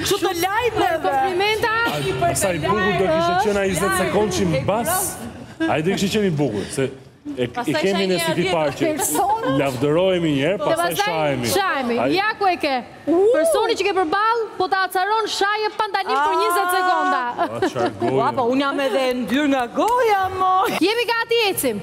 Kështu të bëjmë dhe komplimenta Sa i bukur do kishte qenë ai njëzet sekonda që më bas Ai do kishte qenë i bukur Se e kemi në City Park që Lavdërohemi një herë, pastaj shahemi Shahemi, ja ku e ke Personi që ke përballë, po të acaron shaje pa ndalim për 20 sekonda Ua, po unë jam edhe e ndyrë nga goja, moj Jemi gati, ecim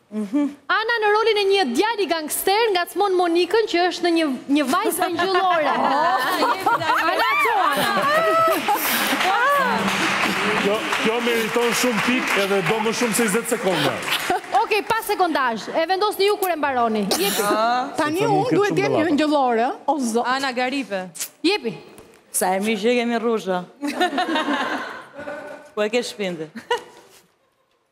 Ana në rolin e një djali gangster ngacmon Monikën që është në një një vajzë angjëllore. Ana çou Ana. Kjo meriton shumë pikë edhe do më shumë se 20 sekonda. Okej, pa sekondazh. E vendosni ju kur e mbaroni. Jepi. Tani unë duhet të jem një angjëllore ë, o zot. Ana garipe. Jepi. Sa e mirë qeke mi rrush. Ku e ke shpinë ti?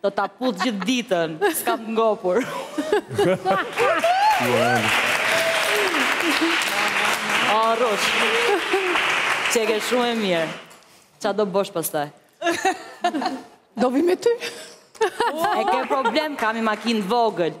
Do ta puth gjithë ditën, s'kam të ngopur. O, rrush. Qeke shumë e mirë. Ça do bosh pastaj? Do vish me mu. E ke problem, kam i makinë t'vogël.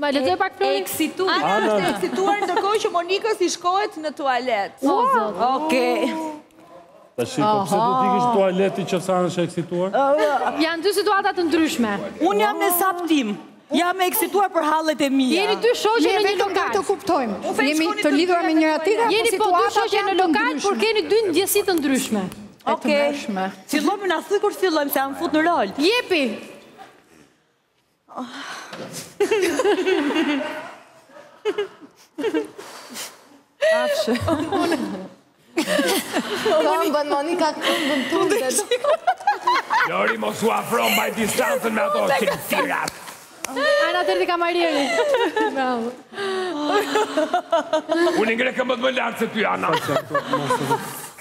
Ma lexoj pak Flori. Ana është e eksituar ndërkohë që Monikës i shkohet në tualet. O zot. Okej. Pa shih po pse do të ikësh në tualet ti nqoftëse Ana është e eksituar? Janë dy situata të ndryshme. Unë jam në hesap tim. Jam e eksituar për hallet e mia. Jeni dy shoqe në një lokal. Ne vetëm do të kuptojmë. Jemi të lidhura me njëra tjetrën, jeni po te situata në lokal, por keni dy ndjesi të ndryshme. Okej. Fillojmë na thuj kur fillojmë se jam fut në rol. Jepi. Afshë. Ka ma bën Monika këmbën tunde. Flori mos u afro mbaj distancën me ato shqiptirat. Ana tërti ka marjeri. Bravo. Unë ngre këmbët më lartë se ty, Ana.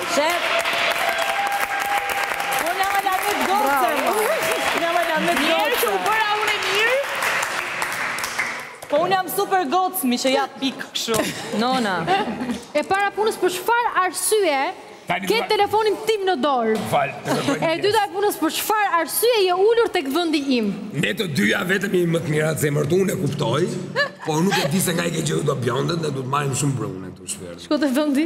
Shef! Unë jam alamet goce, mo! Unë jam ala me të gocë! Mjerë që u bëra unë e mirë? Po unë jam super gocë, mi që ja pikë këshu. Nona! E para punës për çfarë arsye ke telefonin tim në dorë? E dyta e punës për çfarë arsye je ulur tek vendi im? Ne të dyja vetëm jemi më të mirat zemër tu unë e kuptoj, por nuk e di se nga i ke gjetur gjithë këto bjondet, ne duhet të marrim shumë brune këtu shpirt. Shko te vendi.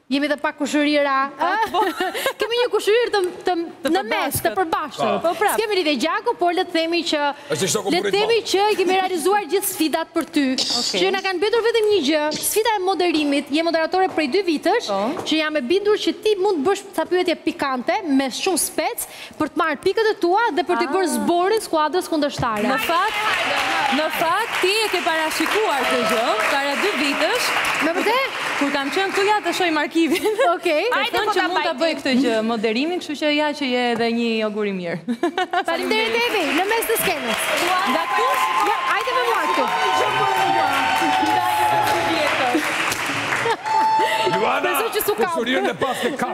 Jemi dhe pak kushërira, kemi një kushëri në mes, të përbashkët. Po, pra. S'kemi lidhje gjaku, por le të themi që... Êshtë ishtë okë më rritë, po. Le të themi që i kemi realizuar gjithë sfidat për ty. Oke. Që na ka mbetur vetëm një gjë, sfida e moderimit, je moderatore prej dy vitesh, po. që jam e bindur që ti mund të bësh ca pyetje pikante, me shumë spec, Për të marrë pikët e tua dhe për t'i bërë ah. zborin skuadrës kundërshtare. Në fakt, në fakt, ti e ke parashikuar këtë gjë, para dy vitesh. Me vërte? Kur kam qenë këtu, ja të shojmë arkivin. Okej. Të thënë po që mund të bëjë këtë gjë, moderimin, kështu që ja që je edhe një ogur i mirë. Faleminderit Evi, në mes të skenës. Nga këtu? Ja, ajde me mua këtu. Luana, kushërirën e paske ka.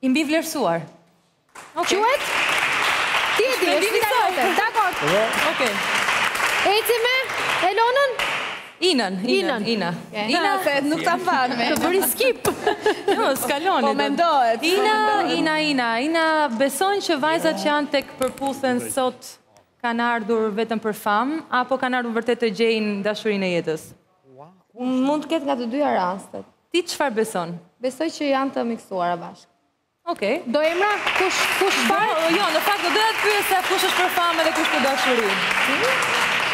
I mbivlerësuar. Okej. Quhet? Ti e di, është sfida jote. Vendimi saj. Dakor. Po. Okej. Eci me Elonën? Inën, Inën, Inën. Ina. E, Ina, ha, se nuk ta mbaj men. Të bëri skip. Jo, s'kaloni. Po dot. mendohet, po Ina, mendohet. Ina, Ina, Ina beson që vajzat që janë tek Përputhen sot kanë ardhur vetëm për famë apo kanë ardhur vërtet të gjejnë dashurinë e jetës? Mund të ketë nga të dyja rastet. Ti çfarë beson? Besoj që janë të miksuara bashkë. Okej. Do emra kush kush çfarë? Jo, jo, në fakt do doja të pyesja kush është për famë dhe kush për dashuri.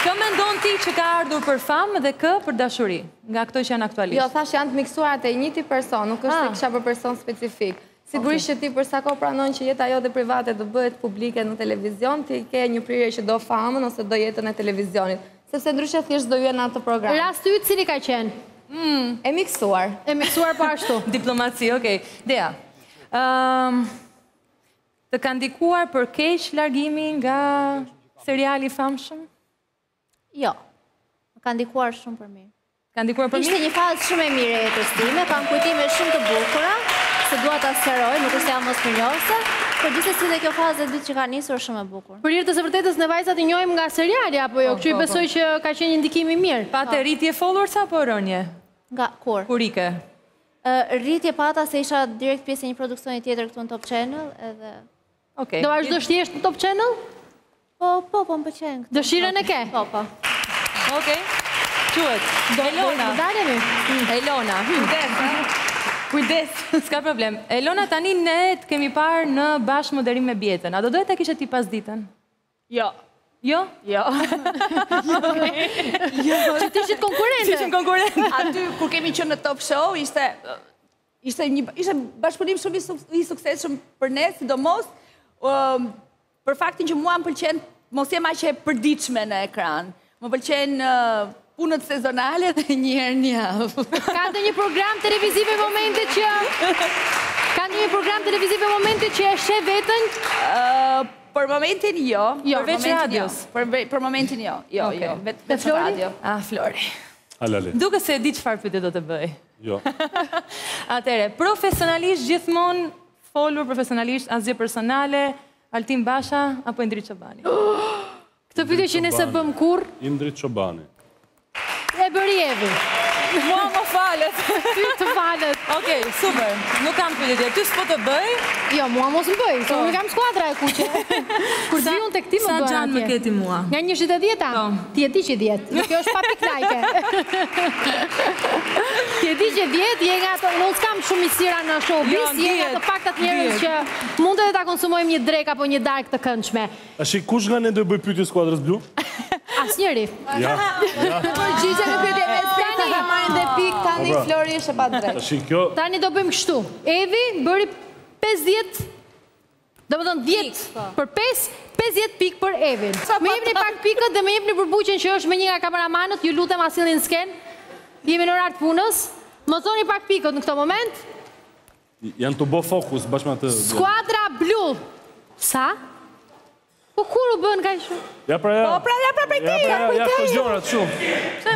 Kë mendon ti që ka ardhur për famë dhe kë për dashuri? Nga këto që janë aktualisht. Jo, thashë janë të miksuara te njëjti person, nuk është se e kisha për person specifik. Sigurisht që ti për sa kohë pranon që jeta jote private të bëhet publike në televizion, ti ke një prirje që do famën ose do jetën e televizionit. Sepse ndryshe thjesht s'do hyje në atë program. Rasti yt cili ka qenë? Mm. E miksuar. E miksuar po ashtu. Diplomaci, okay. Dea. Ëm Të ka ndikuar për keq largimi nga seriali i famshëm? Jo. Më ka ndikuar shumë për mirë. Ka ndikuar për mirë? Ishte një fazë shumë e mirë e jetës time, kam kujtime shumë të bukura, se dua ta sqaroj, nuk është se jam mosmirënjohëse, por gjithsesi dhe kjo fazë e dytë që ka nisur është shumë e bukur. Për hir të së vërtetës ne vajzat i njohim nga seriali apo jo, po, kështu i po, besoj po. që ka qenë një ndikim i mirë. Pate rritje followersa apo rënie? Nga kur? Kur ike? Rritje pata se isha direkt pjesë e një produksioni tjetër këtu në Top Channel edhe Okej. Do vazhdosh thjesht në Top Channel? Po, po, po, më pëlqen këtu. Dëshirën e ke? Po, po. Okej. Quhet Elona. Do dalemi. Elona. Kujdes, ha? Kujdes, s'ka problem. Elona, tani ne të kemi parë në bashkëmoderim me Bjetën. A do doje ta kishe ti pasditen? Jo. Jo? Jo. Që të ishit konkurente. Që ishit konkurente. Aty, kur kemi qenë në Top Show, ishte... Ishte një... Ishte bashkëpunim shumë i suksesshëm për ne, sidomos, për faktin që mua më pëlqen, mos jem aq e përditshme në ekran. Më pëlqejnë punët sezonale dhe një herë në javë. Ka të një program televiziv e momente që... Ka ndonjë program televiziv në moment që e sheh veten? Për momentin jo. Jo, përveç radios. Për momentin jo, jo, jo. Dhe Flori? A, Flori. Alali. Duket se e di çfarë pyetje do të bëj. Jo. Atëherë, profesionalisht gjithmonë folur, profesionalisht asgjë personale, Altin Basha apo Indrit Çobani? Këtë pyetje që ne s'e bëmë kurrë? Indrit Çobani. E bëri Evi. Mua më falet. Ty të falet. Okej, super. Nuk kam pyetje. Ty s'po të bëj? Jo, mua mos më bëj. Po. Unë jam skuadra e kuqe. Kur vi unë tek ti më bën. Sa xhan më ke ti mua? Nga 1 te 10 po. Ti e di që 10. Dhe kjo është pa pikë lajke. Ti e di që 10 je nga ato, nuk kam shoqërira në showbiz, jo, je nga të paktët njerëz që mund edhe ta konsumojmë një drekë apo një darkë të këndshme. Tashi kush nga ne do i bëjë pyetje skuadrës blu? Asnjëri. Ja. Përgjigje në pyetjen e vet Flori. Tani marrin dhe pikë, tani Flori është e padrejtë. Tashi kjo. Tani do bëjmë kështu. Evi bëri 50 Domethënë 10 për 5, 50 pikë për Evin. Më jepni pak pikët dhe më jepni Burbuqen që është me një nga kameramanët, ju lutem a sillni në skenë. Jemi në orar të punës. Më thoni pak pikët në këtë moment. Jam në fokus bashkë me të... Skuadra blu! Sa? Po kur u bënë ka ishu? Ja pra ja. Po pra ja pra prej te. Ja pra ja këto gjora të shumë.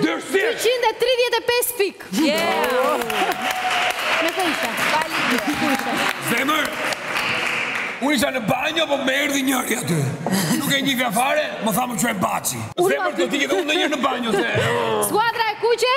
235 pikë. Me të isha. Bali. Zemër. Unë isha në banjo, po më erdhi njëri aty. Nuk e njihja fare, më thamë që e baci. Zemër të t'i gjithë unë në një në banjo. Skuadra e kuqe.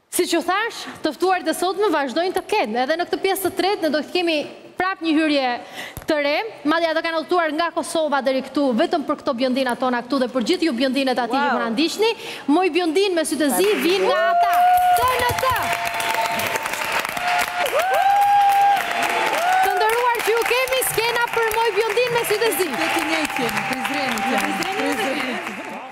Siç ju thashë, të ftuarit e sotëm vazhdojnë të kenë, edhe në këtë pjesë të tretë ne do të kemi prapë një hyrje të re, madje ata kanë udhëtuar nga Kosova deri këtu vetëm për këto biondinat tona këtu dhe për gjithë ju biondinet aty që po na ndiqni, moj biondinë me sytë e zi vijnë nga ata, NRG, të nderuar që ju kemi skena për moj biondinë me sytë e zi.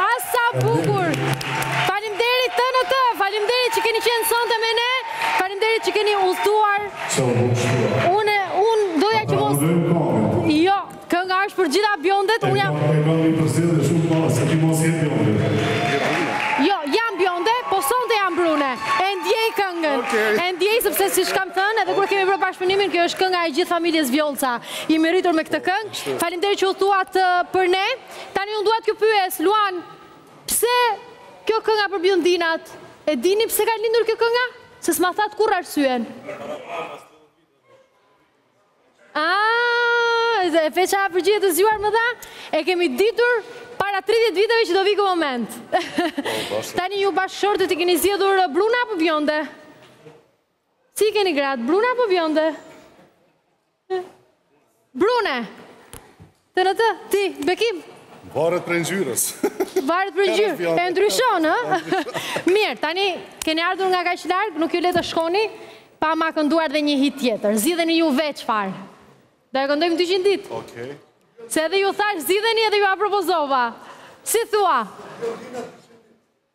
A sa bukur! Faleminderit të në të, faleminderit që keni qenë sonte me ne, faleminderit që keni udhëtuar. Unë, unë, doja që mos... Jo, kënga është për të gjitha bjondet, unë jam... E kam një përsilë dhe shumë falë, se ti mos jetë bjondet. Jo, jam bjonde, po sonte jam brune. E ndjej këngën. E ndjej, sepse siç kam thënë, edhe kur e kemi bërë bashkëpunimin, kjo është kënga e gjithë familjes Vjollca. Jemi rritur me këtë këngë. Faleminderit që udhëtuat për ne. Tani unë dua t'ju pyes, Luan, pse kjo kënga për bjondinat? E dini pse ka lindur kjo kënga? Se s'ma thatë kurrë arsyen. Aaaa, e çfarë përgjigje të zgjuar më dha, e kemi ditur para 30 viteve që do vijë ky moment. Po, Tani ju bashkëshortet i keni zgjedhur brune apo bjonde? Si i keni gratë, brune apo bjonde? Brune! Të në të, ti, Bekim? Varet për ngjyrës. Varet prej ngjyrës, e ndryshon, ë? Mirë, tani, keni ardhur nga kaq larg, nuk ju le të shkoni, pa ma kënduar dhe një hit tjetër. Zgjidheni juve çfarë. Do e këndojmë 200 ditë. Okej. Se edhe ju thashë, zgjidheni edhe jua propozova. Si thua?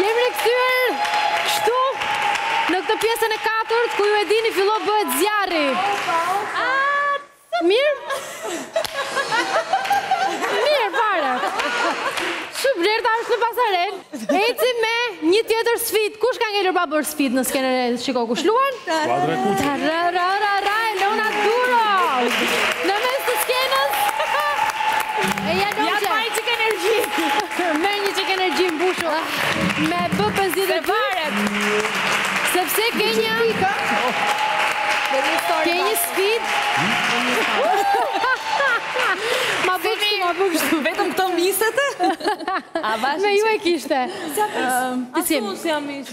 Jemi rikëthyër kështu në këtë pjesën e katërt, ku ju e dini fillon bëhet zjarri. Mirë? Mirë, pare. Shiu Blerta është në pasarelë. Ecim me një tjetër sfidë. Kush ka ngelur pa bërë sfidë në skenën e Shiko kush luan? Skuadra e kuqe. Ra ra ra ra Elona Duro. Në mes të skenës. Eja. Ja ka një çikë energji. Me një çikë energji mbushur. Me bë pëzgjë të varet. Sepse ke një pikë. Ke një sfidë. Ma bëj kështu, ma bëj kështu. Vetëm këto miset? Me ju e kishte. Sa pis. Ashtu unë si jam mish.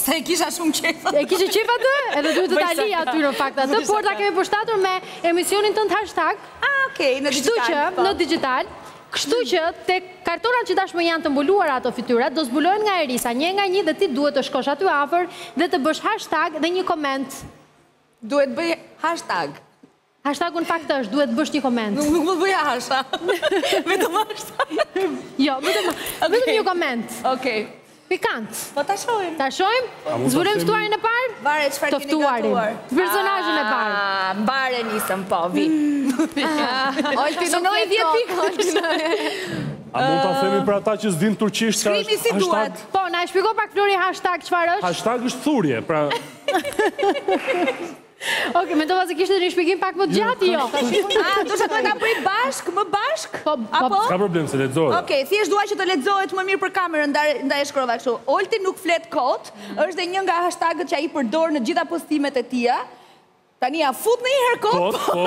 Se e kisha shumë qejf atë. E kishe qejf atë? Edhe duhet të ta lija aty në fakt atë, por ta kemi përshtatur me emisionin tënd hashtag. Ah, okay, në dixhital. Kështu që, në dixhital, kështu që tek kartonat që tashmë janë të mbuluara ato fytyrat, do zbulohen nga Erisa, një nga një dhe ti duhet të shkosh aty afër dhe të bësh hashtag dhe një koment. Duhet bëj hashtag. Hashtag në fakt është, duhet bësh një koment. Nuk më bëja hashtag. Vetëm hashtag. Jo, vetëm një koment. Okej. Pikant. Po ta shojmë. Ta shojmë? Zbulojmë ftuarin e parë? Pa ta shohim, çfarë keni gatuar? Personazhin e parë. Ah, Mbarë e nisëm, po, vi. Olti, nuk e dhjetë pikë, Olti. A mund ta themi për ata që s'din turqisht çfarë është? Shkrimi si duhet. Po, na e shpjego pak Flori hashtag çfarë është? Hashtag është thurje, pra. Ok, mendova se kishte një shpjegim pak më të gjatë, jo. A, do që ta bëj bashkë, më bashkë? Po, po, po. S'ka problem, se lexohet. Ok, thjesht dua që të lexohet më mirë për kamerën, ndaj e shkrova kështu. Olti nuk flet kot, është dhe një nga hashtagët që ai përdor në të gjitha postimet e tija. Tani, ia fut ndonjëherë kot? Kot, po.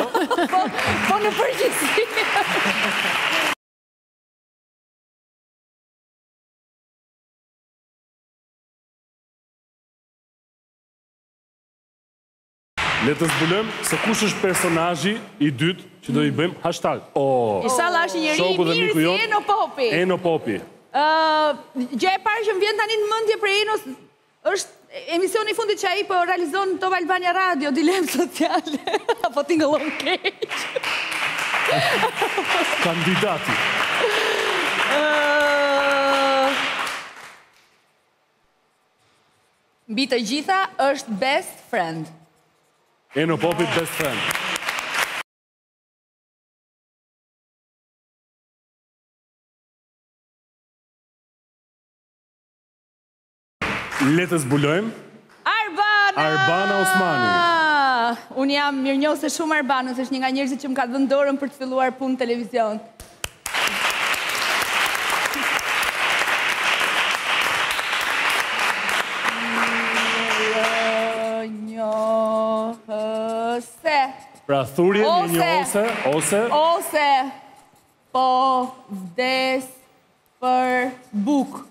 Po, po në përgjithësi. Le të zbulojmë se kush është personazhi i dytë që do i bëjmë hashtag. Oh. Inshallah është një njeri i mirë si Eno Popi. Eno Popi. Ë, gjëja e parë që më vjen tani në mendje për Enon është emisioni i fundit që ai po realizon te Top Albania Radio, Dilemë Sociale. Apo tingëllon keq. Kandidati. Ë, Mbi të gjitha është best friend. Eno Popi best friend. Le të zbulojmë. Arbana! Arbana Osmani. Unë jam mirënjohëse shumë Arbanës, është një nga njerëzit që më ka dhënë dorën për të filluar punë në televizion. Pra thurje një ose, ose... Ose, po vdes për bukë.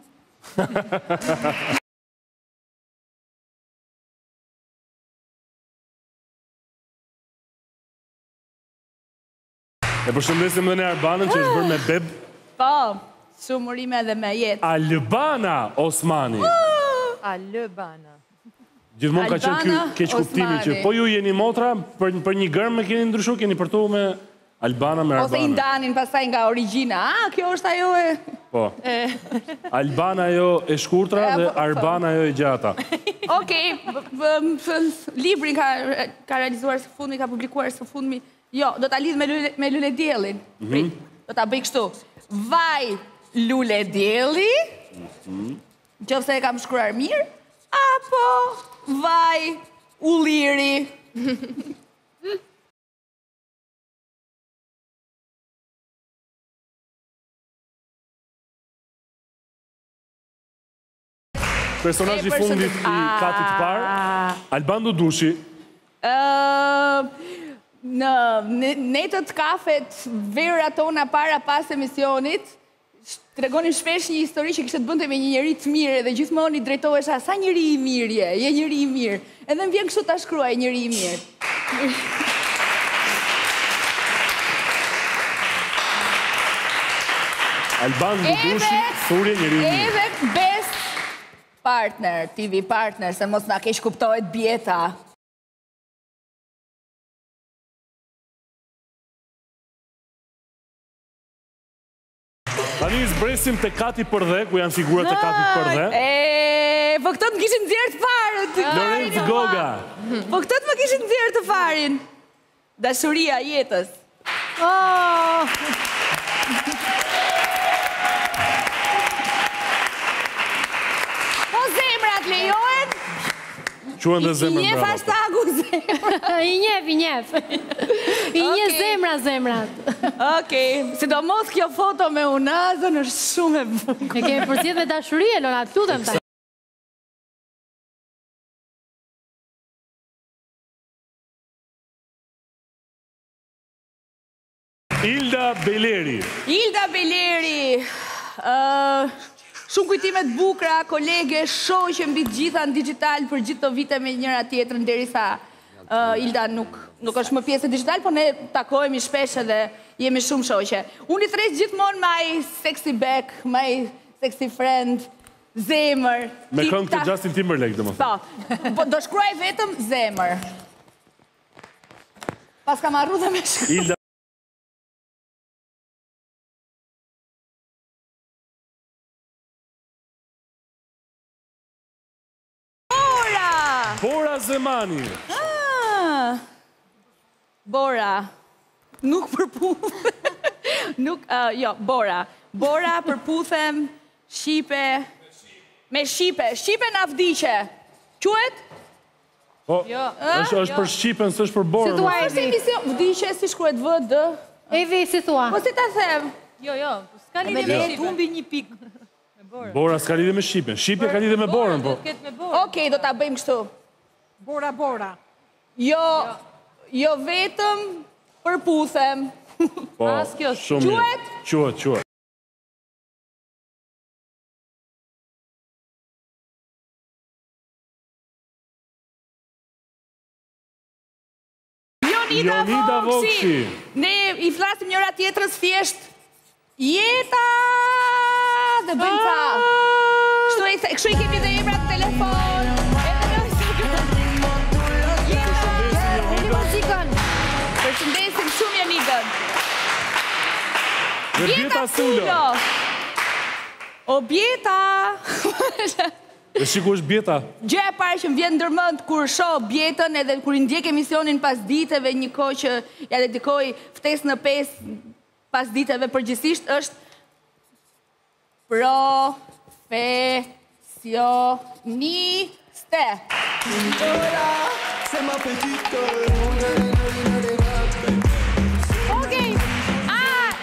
E përshëndesim dhe ne Arbanën që është bërë me bebe. Po, shumë urime edhe me jetë. Albana Osmani. Albana. Gjithmonë ka qenë ky keqkuptimi që po ju jeni motra për për një gërmë e keni ndryshuar, keni përtuar me Albana me Arbana. Ose i ndanin pastaj nga origjina. Ah, kjo është ajo e Po. Albana ajo e shkurtra dhe po, po. Arbana ajo e gjata. Okej, librin ka ka realizuar së fundmi, ka publikuar së fundmi Jo, do ta lidh me lule, me lule diellin. Mm -hmm. Do ta bëj kështu. Vaj lule dielli. Mm -hmm. Qoftë se e kam shkruar mirë, apo vaj ulliri. Personazhi i fundit i katit të parë, Alban Dudushi. Në netët kafet, verërat tona para pas emisionit, tregonim shpesh një histori që kishte të bënte me një njeri të mirë dhe gjithmonë i drejtohesha sa njeri i mirë je, je njeri i mirë. Edhe më vjen kështu ta shkruaj njeri i mirë. Alban Dudushi, shkruaje njeri i mirë. Edhe best partner, TV partner, se mos na keqkuptohet Bieta. Tani i zbresim te kati përdhe, ku janë figurat te kati përdhe. Eee, po këtë të ma kishit nxjerrë të parën. Lorenc Goga. Po këtë të ma kishit nxjerrë të parin. Dashuria e jetës. Oh! Po zemra lejohet? Quhen dhe zemrat bravo. I njeh hashtagu zemrat. I njeh, i njeh. I njeh zemrat zemrat. Okej, sidomos kjo foto me unazën është shumë e bukur. E kemi përzgjedh me dashuri Elona, të lutem ta. Ilda Bejleri. Ilda Bejleri. Ëh Shumë kujtime të bukura, kolege, shoqe mbi të gjitha në Digitalb për gjithë ato vite me njëra-tjetrën derisa Ilda nuk, nuk është më pjesë e Digitalb, por ne takohemi shpesh edhe jemi shumë shoqe. Unë i thërres gjithmonë my sexy back, my sexy friend, zemër. Me këngë të Justin Timberlake, domethënë. Po, po do shkruaj vetëm zemër. Paskam harru dhe me shkruaj. Bora! Bora Zemani. Ah! Bora. Nuk përputhem. Nuk, uh, jo, Bora. Bora përputhem Shqipe me Shqipe. Shqipe na vdiqe. Quhet? Po, jo, është është jo. për Shqipen, s'është për Borën. Si thua është emision vdiqe si shkruhet V D? Evi si thua? Po si ta them? Jo, jo, s'ka lidhje me Shqipen. Tumbi një pikë. Bora s'ka lidhje me Shqipen. Shqipja ka lidhje me Borën, po. Okej, do ta bëjmë kështu. Bora, bora. Jo, jo vetëm përputhem. Po, shumë mirë. Quhet? Quhet, quhet. Jonida Vokshi, ne i flasim njëra-tjetrës thjesht Jeta dhe bëjmë ca. Kështu i kemi dhe emrat telefon. Bjeta Sulo O Bjeta E shiku është Bjeta. Gjëja e parë që më vjen ndër mend kur shoh Bjetën edhe kur i ndjek emisionin pasditeve një kohë që ia dedikoj Ftesë në pesë pasditeve përgjithësisht është profesioniste. Okej! Aa!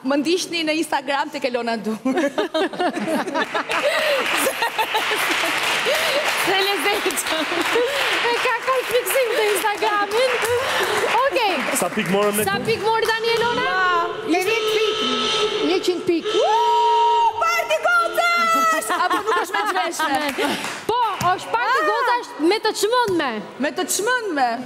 Më ndiqni në Instagram tek Elona Dur. Se lezetshëm. E ka kaq fiksim të Instagramin. Okej. Sa pikë morëm ne? Sa pikë mori tani Elona? Ishte 100 pikë. 100 pikë. Uuuu, parti gocash! Apo nuk është me të veshme? Po, është parti gocash me të çmendme. Me të çmendme.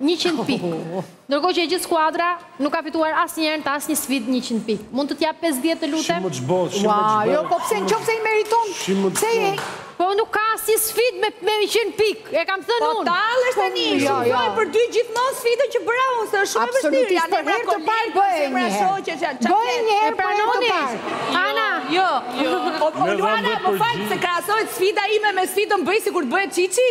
100 pikë. Ndërkohë që e gjithë skuadra nuk ka fituar asnjëherë në të asnjë sfidë 100 pikë. Mund të të jap 50 të lutem? Shi ç'bëhet, shi ç'bëhet. Ua, jo, po pse nëse i meriton? Shi ç'bëhet. Po nuk ka asnjë sfidë me me 100 pikë. E kam thënë unë. Po tallesh tani, shikoj për dy gjithmonë sfidën që bëra unë, se është shumë e vështirë. Ja ne për herë të parë bëhej një herë. Bëhej një herë për herë të parë. Ana, jo. O Luana, më fal, se krahasohet sfida ime me sfidën bëj sikur të bëhet Çiçi?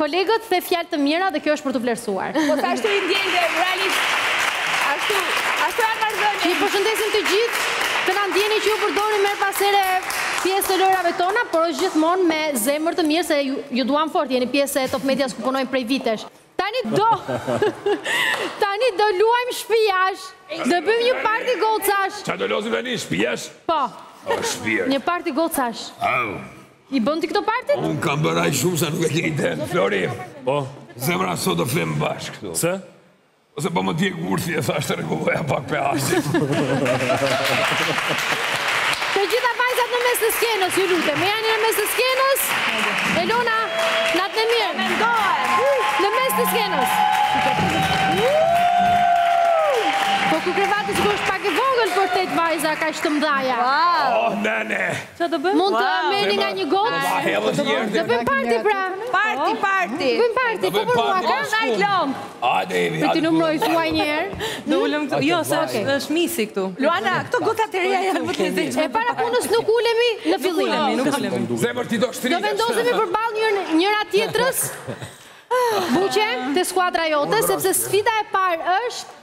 Kolegët the fjalë të mira dhe kjo është për t'u vlerësuar. Po se ashtu i ndjej dhe realisht ashtu ashtu janë marrëdhëniet. Ju përshëndesim të gjithë të na ndjeni që ju përdorim herë pas here pjesë të lojërave tona, por është gjithmonë me zemër të mirë se ju duam fort, jeni pjesë e Top Medias ku punojmë prej vitesh. Tani do tani do luajmë shpijash, do bëjmë një parti gocash. Çfarë do lozim tani, shpijash? Po. O shpijash. Një parti gocash. Au. I bën ti këto partitë? Unë kam bërë aq shumë sa nuk e keni idenë. Flori. Po. Zemra sot do flemë bashkë këtu. Pse? Ose po më djeg urthi e thashë të regulloja pak për ashtë. Të gjitha vajzat në mes të skenës, ju lutem. Me janë në mes të skenës. Elona, natën e mirë. Mendohen. Në mes të skenës. Po ku krevati që ku është pak e vogël për këto vajza kaq të të mdhaja. Wow. Oh, nene. Mund të merrni nga një gotë? Po pra, hidhe dhe një herë. Të bëjmë parti pra. Parti, parti. Të bëjmë parti, po për mua ka. Në i klom. Hajde, Evi. Prit t'i numëroj dhe një herë. Do ulem këtu. Jo, se është misi këtu. Luana, këto gota të reja janë më të zeshtë. E para punës nuk ulemi në fillim. Nuk ulemi, nuk ulemi. Zemër ti do shtrihesh. Do vendosemi përballë njëra-tjetrës. Buqe, te skuadra jote, sepse sfida e parë është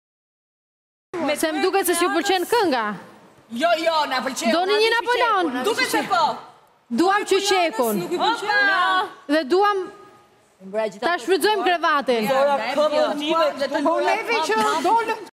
Me se më duket se s'ju pëlqen kënga. Jo, jo, na pëlqen. Doni një Napoleon. Duket se po. Duam që gjëkund. Dhe duam... Ta shfrytëzojmë krevatin. Po levi që dolëm të...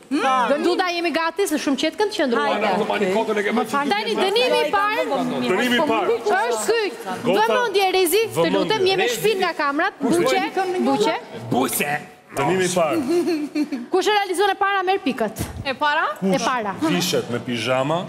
Duda jemi gati se shumë qetë keni qëndru Tani dënimi i parë Dënimi i parë është ky Dhe mendje Rezi Të lutem jemi shpinë nga kamerat Buqe Buqe Buqe Dënimi i parë Kush e realizon e para merr pikët E para? E para Vishet me pizhama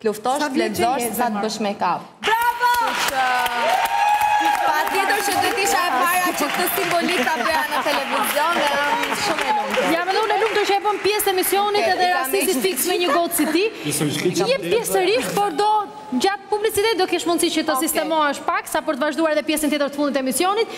Të luftosh, të lexosh, sa të bësh make-up. Bravo! Patjetër që do të isha e para që këtë simbolikë ta bëja në televizion dhe jam shumë e lumtur. Jam edhe unë e lumtur që u bëre pjesë e emisionit edhe rastisi fiks me një gocë si ti. Ti je pjesë sërish, por do gjatë publicitetit do kesh mundësi që të sistemohesh paksa për të vazhduar edhe pjesën tjetër të fundit të emisionit.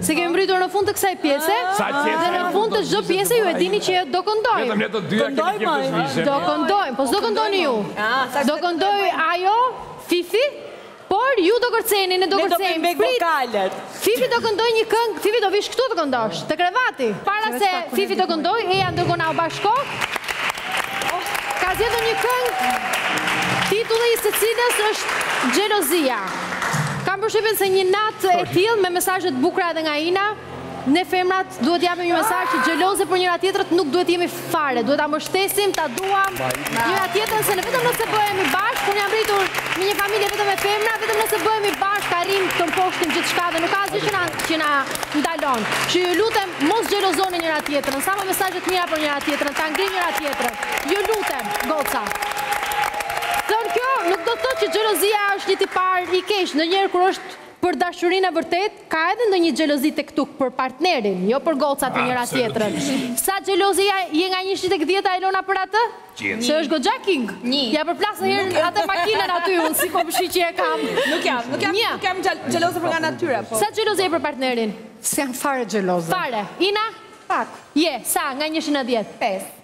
Se kemi mbërritur në fund të kësaj pjese Dhe në fund të çdo pjese ju e dini që do këndojmë Vetëm ne të dyja kemi kemi të zhvishemi Do këndojmë, po s'do këndoni ju Do këndojë ajo, Fifi Por ju do kërceni, ne do kërcejmë Ne do bëjmë back vokalet Fifi do këndojë një këngë, Fifi do vish këtu të këndosh Te krevati Para se Fifi të këndojë, ejani të kërcejmë bashkë Ka zgjedhur një këngë Titulli i së cilës është Xhelozia Kam përshtypjen se një natë e tillë me mesazhe të bukura edhe nga Ina, ne femrat duhet të japim një mesazh që xheloze për njëra tjetrën nuk duhet të jemi fare, duhet ta mbështesim, ta duam njëra tjetrën se vetëm nëse bëhemi bashkë, unë jam rritur në një familje vetëm me femra, vetëm nëse bëhemi bashkë arrijmë të mposhtim gjithçka dhe nuk ka asgjë që na që na ndalon. Që ju lutem mos xhelozoni njëra tjetrën, sa më mesazhe të mira për njëra tjetrën, ta ngremë njëra tjetrën. Ju lutem. Goca. Thënë kjo, nuk do të thotë që xhelozia është një tipar i keq, ndonjëherë kur është për dashurinë e vërtetë, ka edhe ndonjë xhelozi tek tuk për partnerin, jo për gocat, njëra tjetrën. Sa xheloze je nga njëshi tek dhjeta Elona për atë? Qind. Se është goxha king. Një. Ia përplas një herë atë makinën aty unë si komshi që e kam. Nuk jam, nuk jam, nuk jam xheloze për nga natyra po. Sa xheloze je për partnerin? S'jam fare xheloze. Fare. Ina? Pak. Je, sa, nga njëshi në dhjetë? Pesë.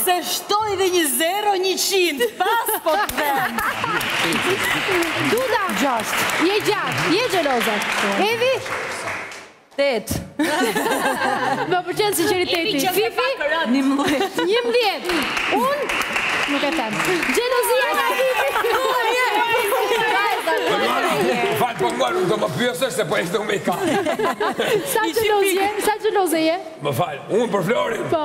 S'e shtoj dhe një zero njëqind Pas po të dhem Duda Gjashtë Je gjashtë Je xheloze Evi Tetë Më pëlqen sinqeriteti Evi gjëse pa kërët Njëmbëdhjetë Njëmbëdhjetë Unë Nuk e them Xhelozia ka viti Falë po më nuk do më pjësër se po e shdo me i ka Sa xheloze je? Më fal, unë për Florin? Po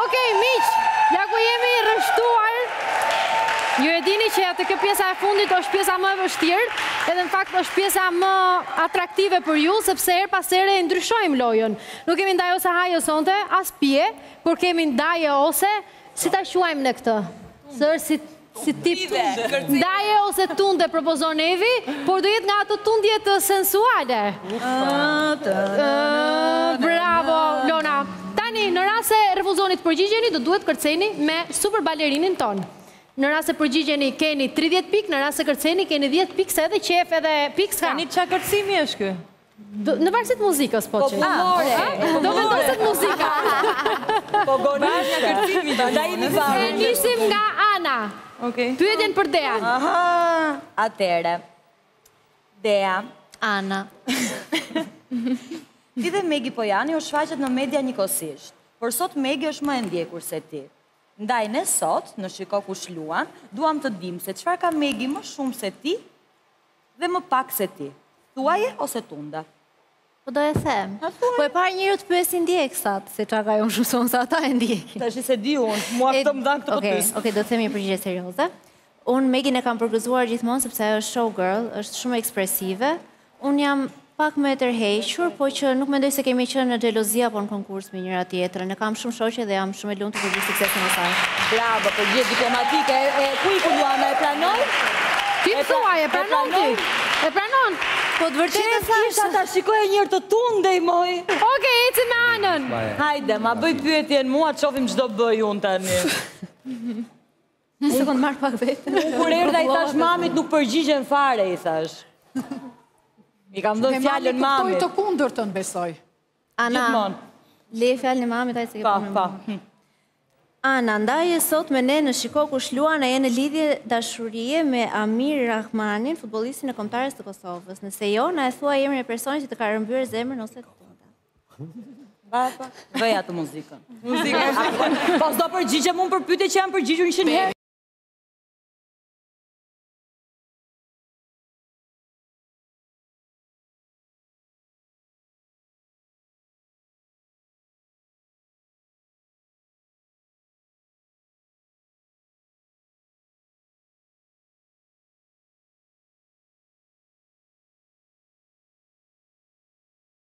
Okej, miq, ja ku jemi rreshtuar. Ju e dini që kjo pjesa e fundit është pjesa më e vështirë, edhe në fakt është pjesa më atraktive për ju, sepse herë pas here e ndryshojmë lojën. Nuk kemi ndaje ose haje sonte, as pije, por kemi ndaje ose, si ta quajmë ne këtë? Seri si si tip tunde. Ndaje ose tunde propozon Evi, por do jetë nga ato tundjet sensuale. Bravo, Lona. Tani, në rast se refuzoni t'përgjigjeni, do duhet t'kërceni me super balerinin tonë. Në rast se përgjigjeni, keni 30 pikë, në rast se kërceni, keni 10 pikë, se edhe qejf, edhe pikë s'ka. Tani, ça kërcimi është ky? Në varësi të muzikës, po që. Popullore. Do vendoset muzika. Po goni nga kërcimi. Da i një varë. E nisim nga Ana. Pyetjen për Dean. Atëherë. Dea. Ana. Ti dhe Megi Pojani u shfaqët në media njëkohësisht. Por sot Megi është më e ndjekur se ti. Ndaj ne sot, në Shiko Kush Luan, duam të dim se çfarë ka Megi më shumë se ti Dhe më pak se ti. Thuaje ose tunde. Po do e them. Po e para njëherë të pyesim ndjekësat, se ça ka ajo më shumë se unë se ata e ndjekin. Tashi s'e di unë, mua këto më dhanë këtë pyetje. Oke, do të them një përgjigje serioze. Unë Megin e kam përgëzuar gjithmonë, sepse ajo është showgirl, është shumë ekspresive. Unë jam Pak më e tërhequr, por që nuk mendoj se kemi qenë në xhelozi apo në konkurs me njëra tjetrën. E kam shumë shoqe dhe jam shumë e lumtur për gjithë suksesin e saj. Bravo, përgjigje diplomatike. E ku iku Luana, e pranon? Ti më thuaj, e pranon ti? E pranon? Po të vërtetë e thashë. Isha ta shikoja një herë të tundej moj. Ok, ecim me Anën. Hajde, ma bëj pyetjen mua, të shohim ç'do bëj unë tani. Një sekond, po marr pak vetë. Unë kur erdha i thashë mamit nuk përgjigjem fare i thashë. I kam dhënë fjalën mamit. Mami kuptoi të kundër të në besoj. Ana, le fjalën e mamit, hajt se ke përmën. Pa, pa. Hm. Ana, ndaje sot me ne në Shiko kush luan, a je në lidhje dashurie me Amir Rahmanin, futbolistin e kombëtares së Kosovës. Nëse jo, na e thua emrin e personit që të ka rëmbyer zemrën ose tunde. Baba. Vëreja ti muzikën. Muzikën. Po s'do përgjigje mua për pyetje që jam përgjigjur njëqind herë.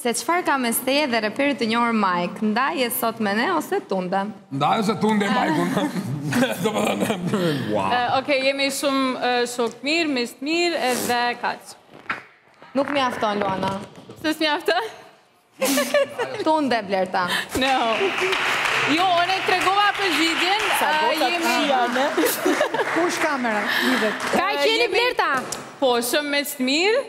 Se çfarë ka mes teje dhe reperit të njohur Mike? Ndaje sot me ne ose tunde? Ndaje ose tunde Mike-un. Domethënë. Okej, jemi shumë shokë të mirë, miq të mirë edhe kaq. Nuk mjafton Luana. Pse s'mjafton? Tunde Blerta. No. Jo, unë e tregova përgjigjen. Sa gota të shijane. Kush kamera? Lidhet. Kaq jeni Blerta. Po, shumë miq të mirë.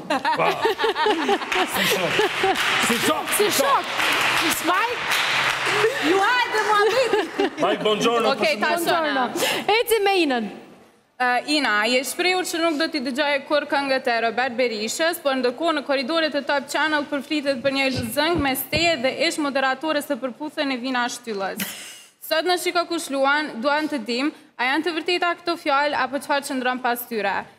Si shok. Si shok. Si shok. Mike. Ju hajtë dhe mua bëjtë. Mike, bongjorno. Ok, ta shohim. Ecim me Inën. Ina, je shprehur që nuk do t'i dëgjoje kurrë këngët e Robert Berishës, por ndërkohë në korridoret e Top Channel përflitet për një zënkë mes teje dhe ish moderatores së Përputhen Nevina Shtyllës. Sot në Shiko kush luan, duam të dimë, a janë të vërteta këto fjalë apo çfarë qëndron pas tyre.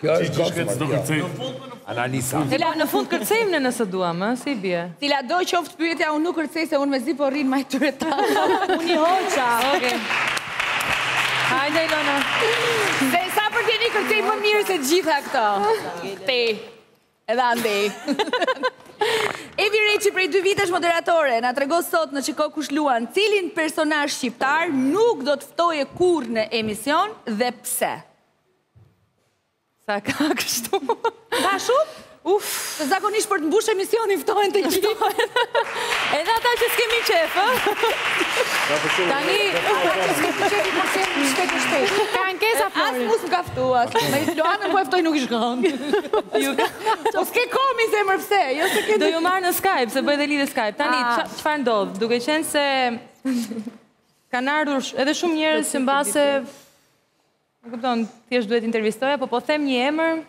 Kjo është gocë moj kjo. Analiza. Sela, në fund kërcejmë ne nëse duam, ë, si bie. Cila do qoftë pyetja, unë nuk kërcej se unë me zi po rri majë të tera. Unë i hoqa. Okej. Hajde, Ilona. Dhe sa për dijeni kërcej më mirë se të gjitha këto. Te. Edhe andej. Evi Reçi prej dy vitesh moderatore, na trego sot në Shiko kush luan, cilin personazh shqiptar nuk do të ftoje kurrë në emision dhe pse? Sa ka kështu? Ka shumë? Uf, zakonisht për të mbushur emisioni ftohen të gjithë. Edhe ata që s'kemi qejf. Tani, ata që s'kemi qejf i përsërisim shpesh e shpesh. Ka ankesa Flori. As mu s'më ka ftu, as. Me i fluanë, më ftoi nuk isha gëndë. Po s'ke kohë mi zemër pse. Jo Do ju marr në Skype, se bëj dhe lidhje Skype. Tani, ah. çfarë ndodh? Duke qenë se... Kanë ardhur edhe shumë njerës që mbase... Më kupton, thjesht duhet të intervistoja, po po them një emër,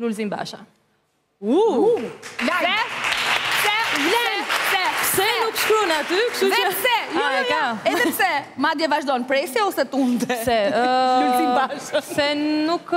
Lulzim Basha. Uuu! Lajm! Se, vlenë, se, se, nuk shkruan aty, kështu që... Edhe pse, jo, jo, jo, edhe pse, madje vazhdojnë, presje ose tunde, Lulzim Basha. Se, nuk...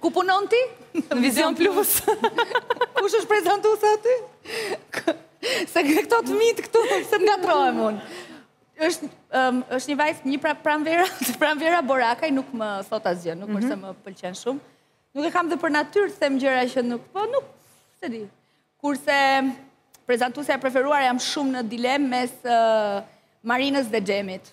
Ku punon ti? Në Vizion Plus. Kush është prezantuesja ty? Se nga këto të mitë këtu, s'i ngatërroj unë. Êshtë është një vajzë një pra, pranvera, pranvera Borakaj nuk më thotë asgjë, nuk është se mhm. më pëlqen shumë. Nuk e kam dhe për natyrë të them gjëra që nuk, po nuk, s'e di. Kurse prezantuesja e preferuar jam shumë në dilemë mes Marinës dhe Xhemit.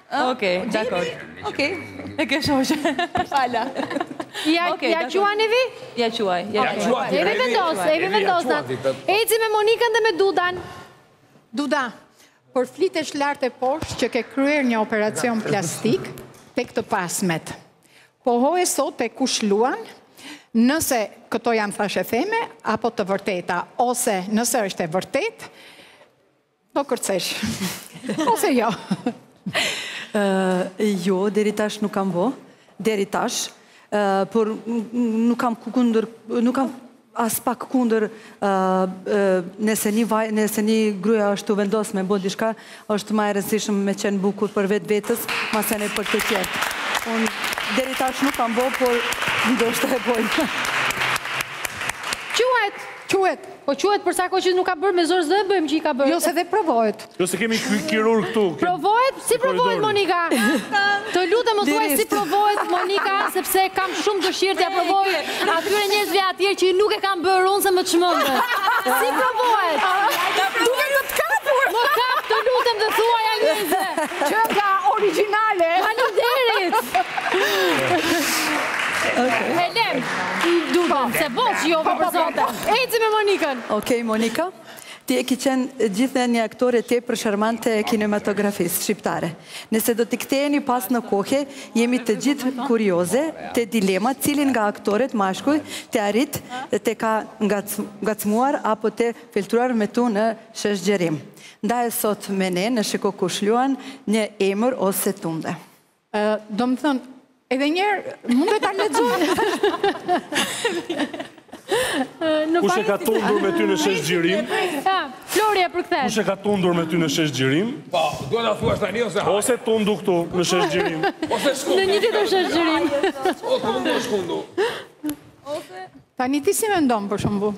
Ok, dakord. Ok. E ke shoqe. Fala. Ia, ia quan Evi? Ia quaj. Ia quan. Evi vendos, Evi vendos. Eci me Monikën dhe me Dudan. Duda, përflitesh lart e poshtë që ke kryer një operacion plastik tek të pasmet. Pohoje sot te Kush Luan, nëse këto janë thashetheme, apo të vërteta, ose nëse është e vërtetë, Do kërcesh. Ose jo. Jo, deri tash nuk kam bo. Deri tash. Por nuk kam ku, kundër, nuk kam aspak kundër nëse një vajzë, nëse një gruja është tu vendos me bo diçka, është ma e rëndësishme me qenë bukur për vetveten, ma se për të tjerët. Unë deri tash nuk kam bo, por ndoshta e boj. Quhet, quhet, Po quhet për sa kohë që nuk ka bërë me zor s'do e bëjmë që i ka bërë. Jo se dhe provohet. Jo se kemi kirurg këtu. Provohet? Si provohet Monika? Të lutem më thuaj si provohet Monika sepse kam shumë dëshirë t'ia provoj atyre njerëzve atje që nuk e kam bërë unë se më çmendën. Si provohet? Duke të kapur. Më kap, të lutem të thuaju njerëzve. Që i ka origjinale. Faleminderit. E lem. Duken se bosh jo për zonte. Eci me Monikën! Okej Monika, ti e ki qenë gjithnjë një aktore tepër sharmante e kinematografisë shqiptare. Nëse do t'i ktheheni pas në kohe, jemi të gjithë kurioze te dilemat cilin nga aktorët meshkuj të arrirë të ka ngacmuar apo ka flirtuar me ty në sheshxhirim. Ndaje sot me ne në Shiko Kush Luan një emër ose tunde. Domethënë, edhe një herë, mund të ta lexojnë. Kush e ka tundur me ty në sheshxhirim? Flori e përkthen. Kush e ka tundur me ty në sheshxhirim? Po, do ta thuash tani ose ha. Ose tundu këtu në sheshxhirim. Ose shkundu. Në një ditë në sheshxhirim. Ose tundu shkundu. Ose tani ti si mendon për shembull?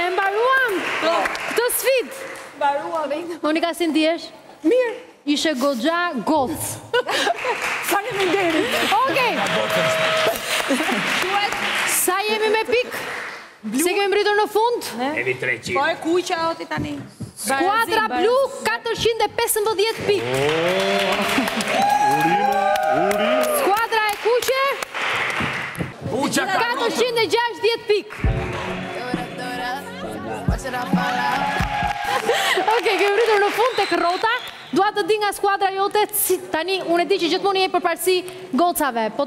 E mbaruam këtë sfidë. Mbarua dhe i... Monika, si ndihesh? Mirë. Ishe goxha good. Faleminderit. Okej. Sa jemi me pikë? Se kemi mbritur në fund? Evi 300. Po e kuqja o ti tani. Skuadra blu 415 pikë. Skuadra e kuqe 460 pikë. Ok, kemi mbërritur në fund tek rrota. Dua të di nga skuadra jote, tani unë e di që gjithmonë u jap përparësi gocave, po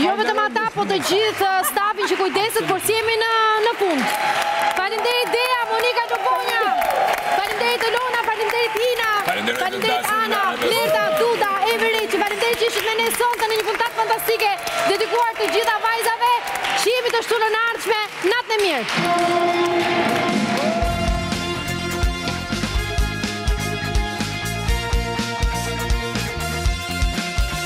Jo vetëm ata, po të gjithë stafin që kujdeset, por si jemi në fund. Faleminderit Dea, Monika Lubonja, faleminderit Elona, faleminderit Ina, faleminderit Ana, Lerta, Duda, Everi, ë faleminderit që ishit me ne sonte në një puntatë fantastike, dedikuar të gjitha vajzave, shihemi të shtunën e ardhshme, natën e mirë.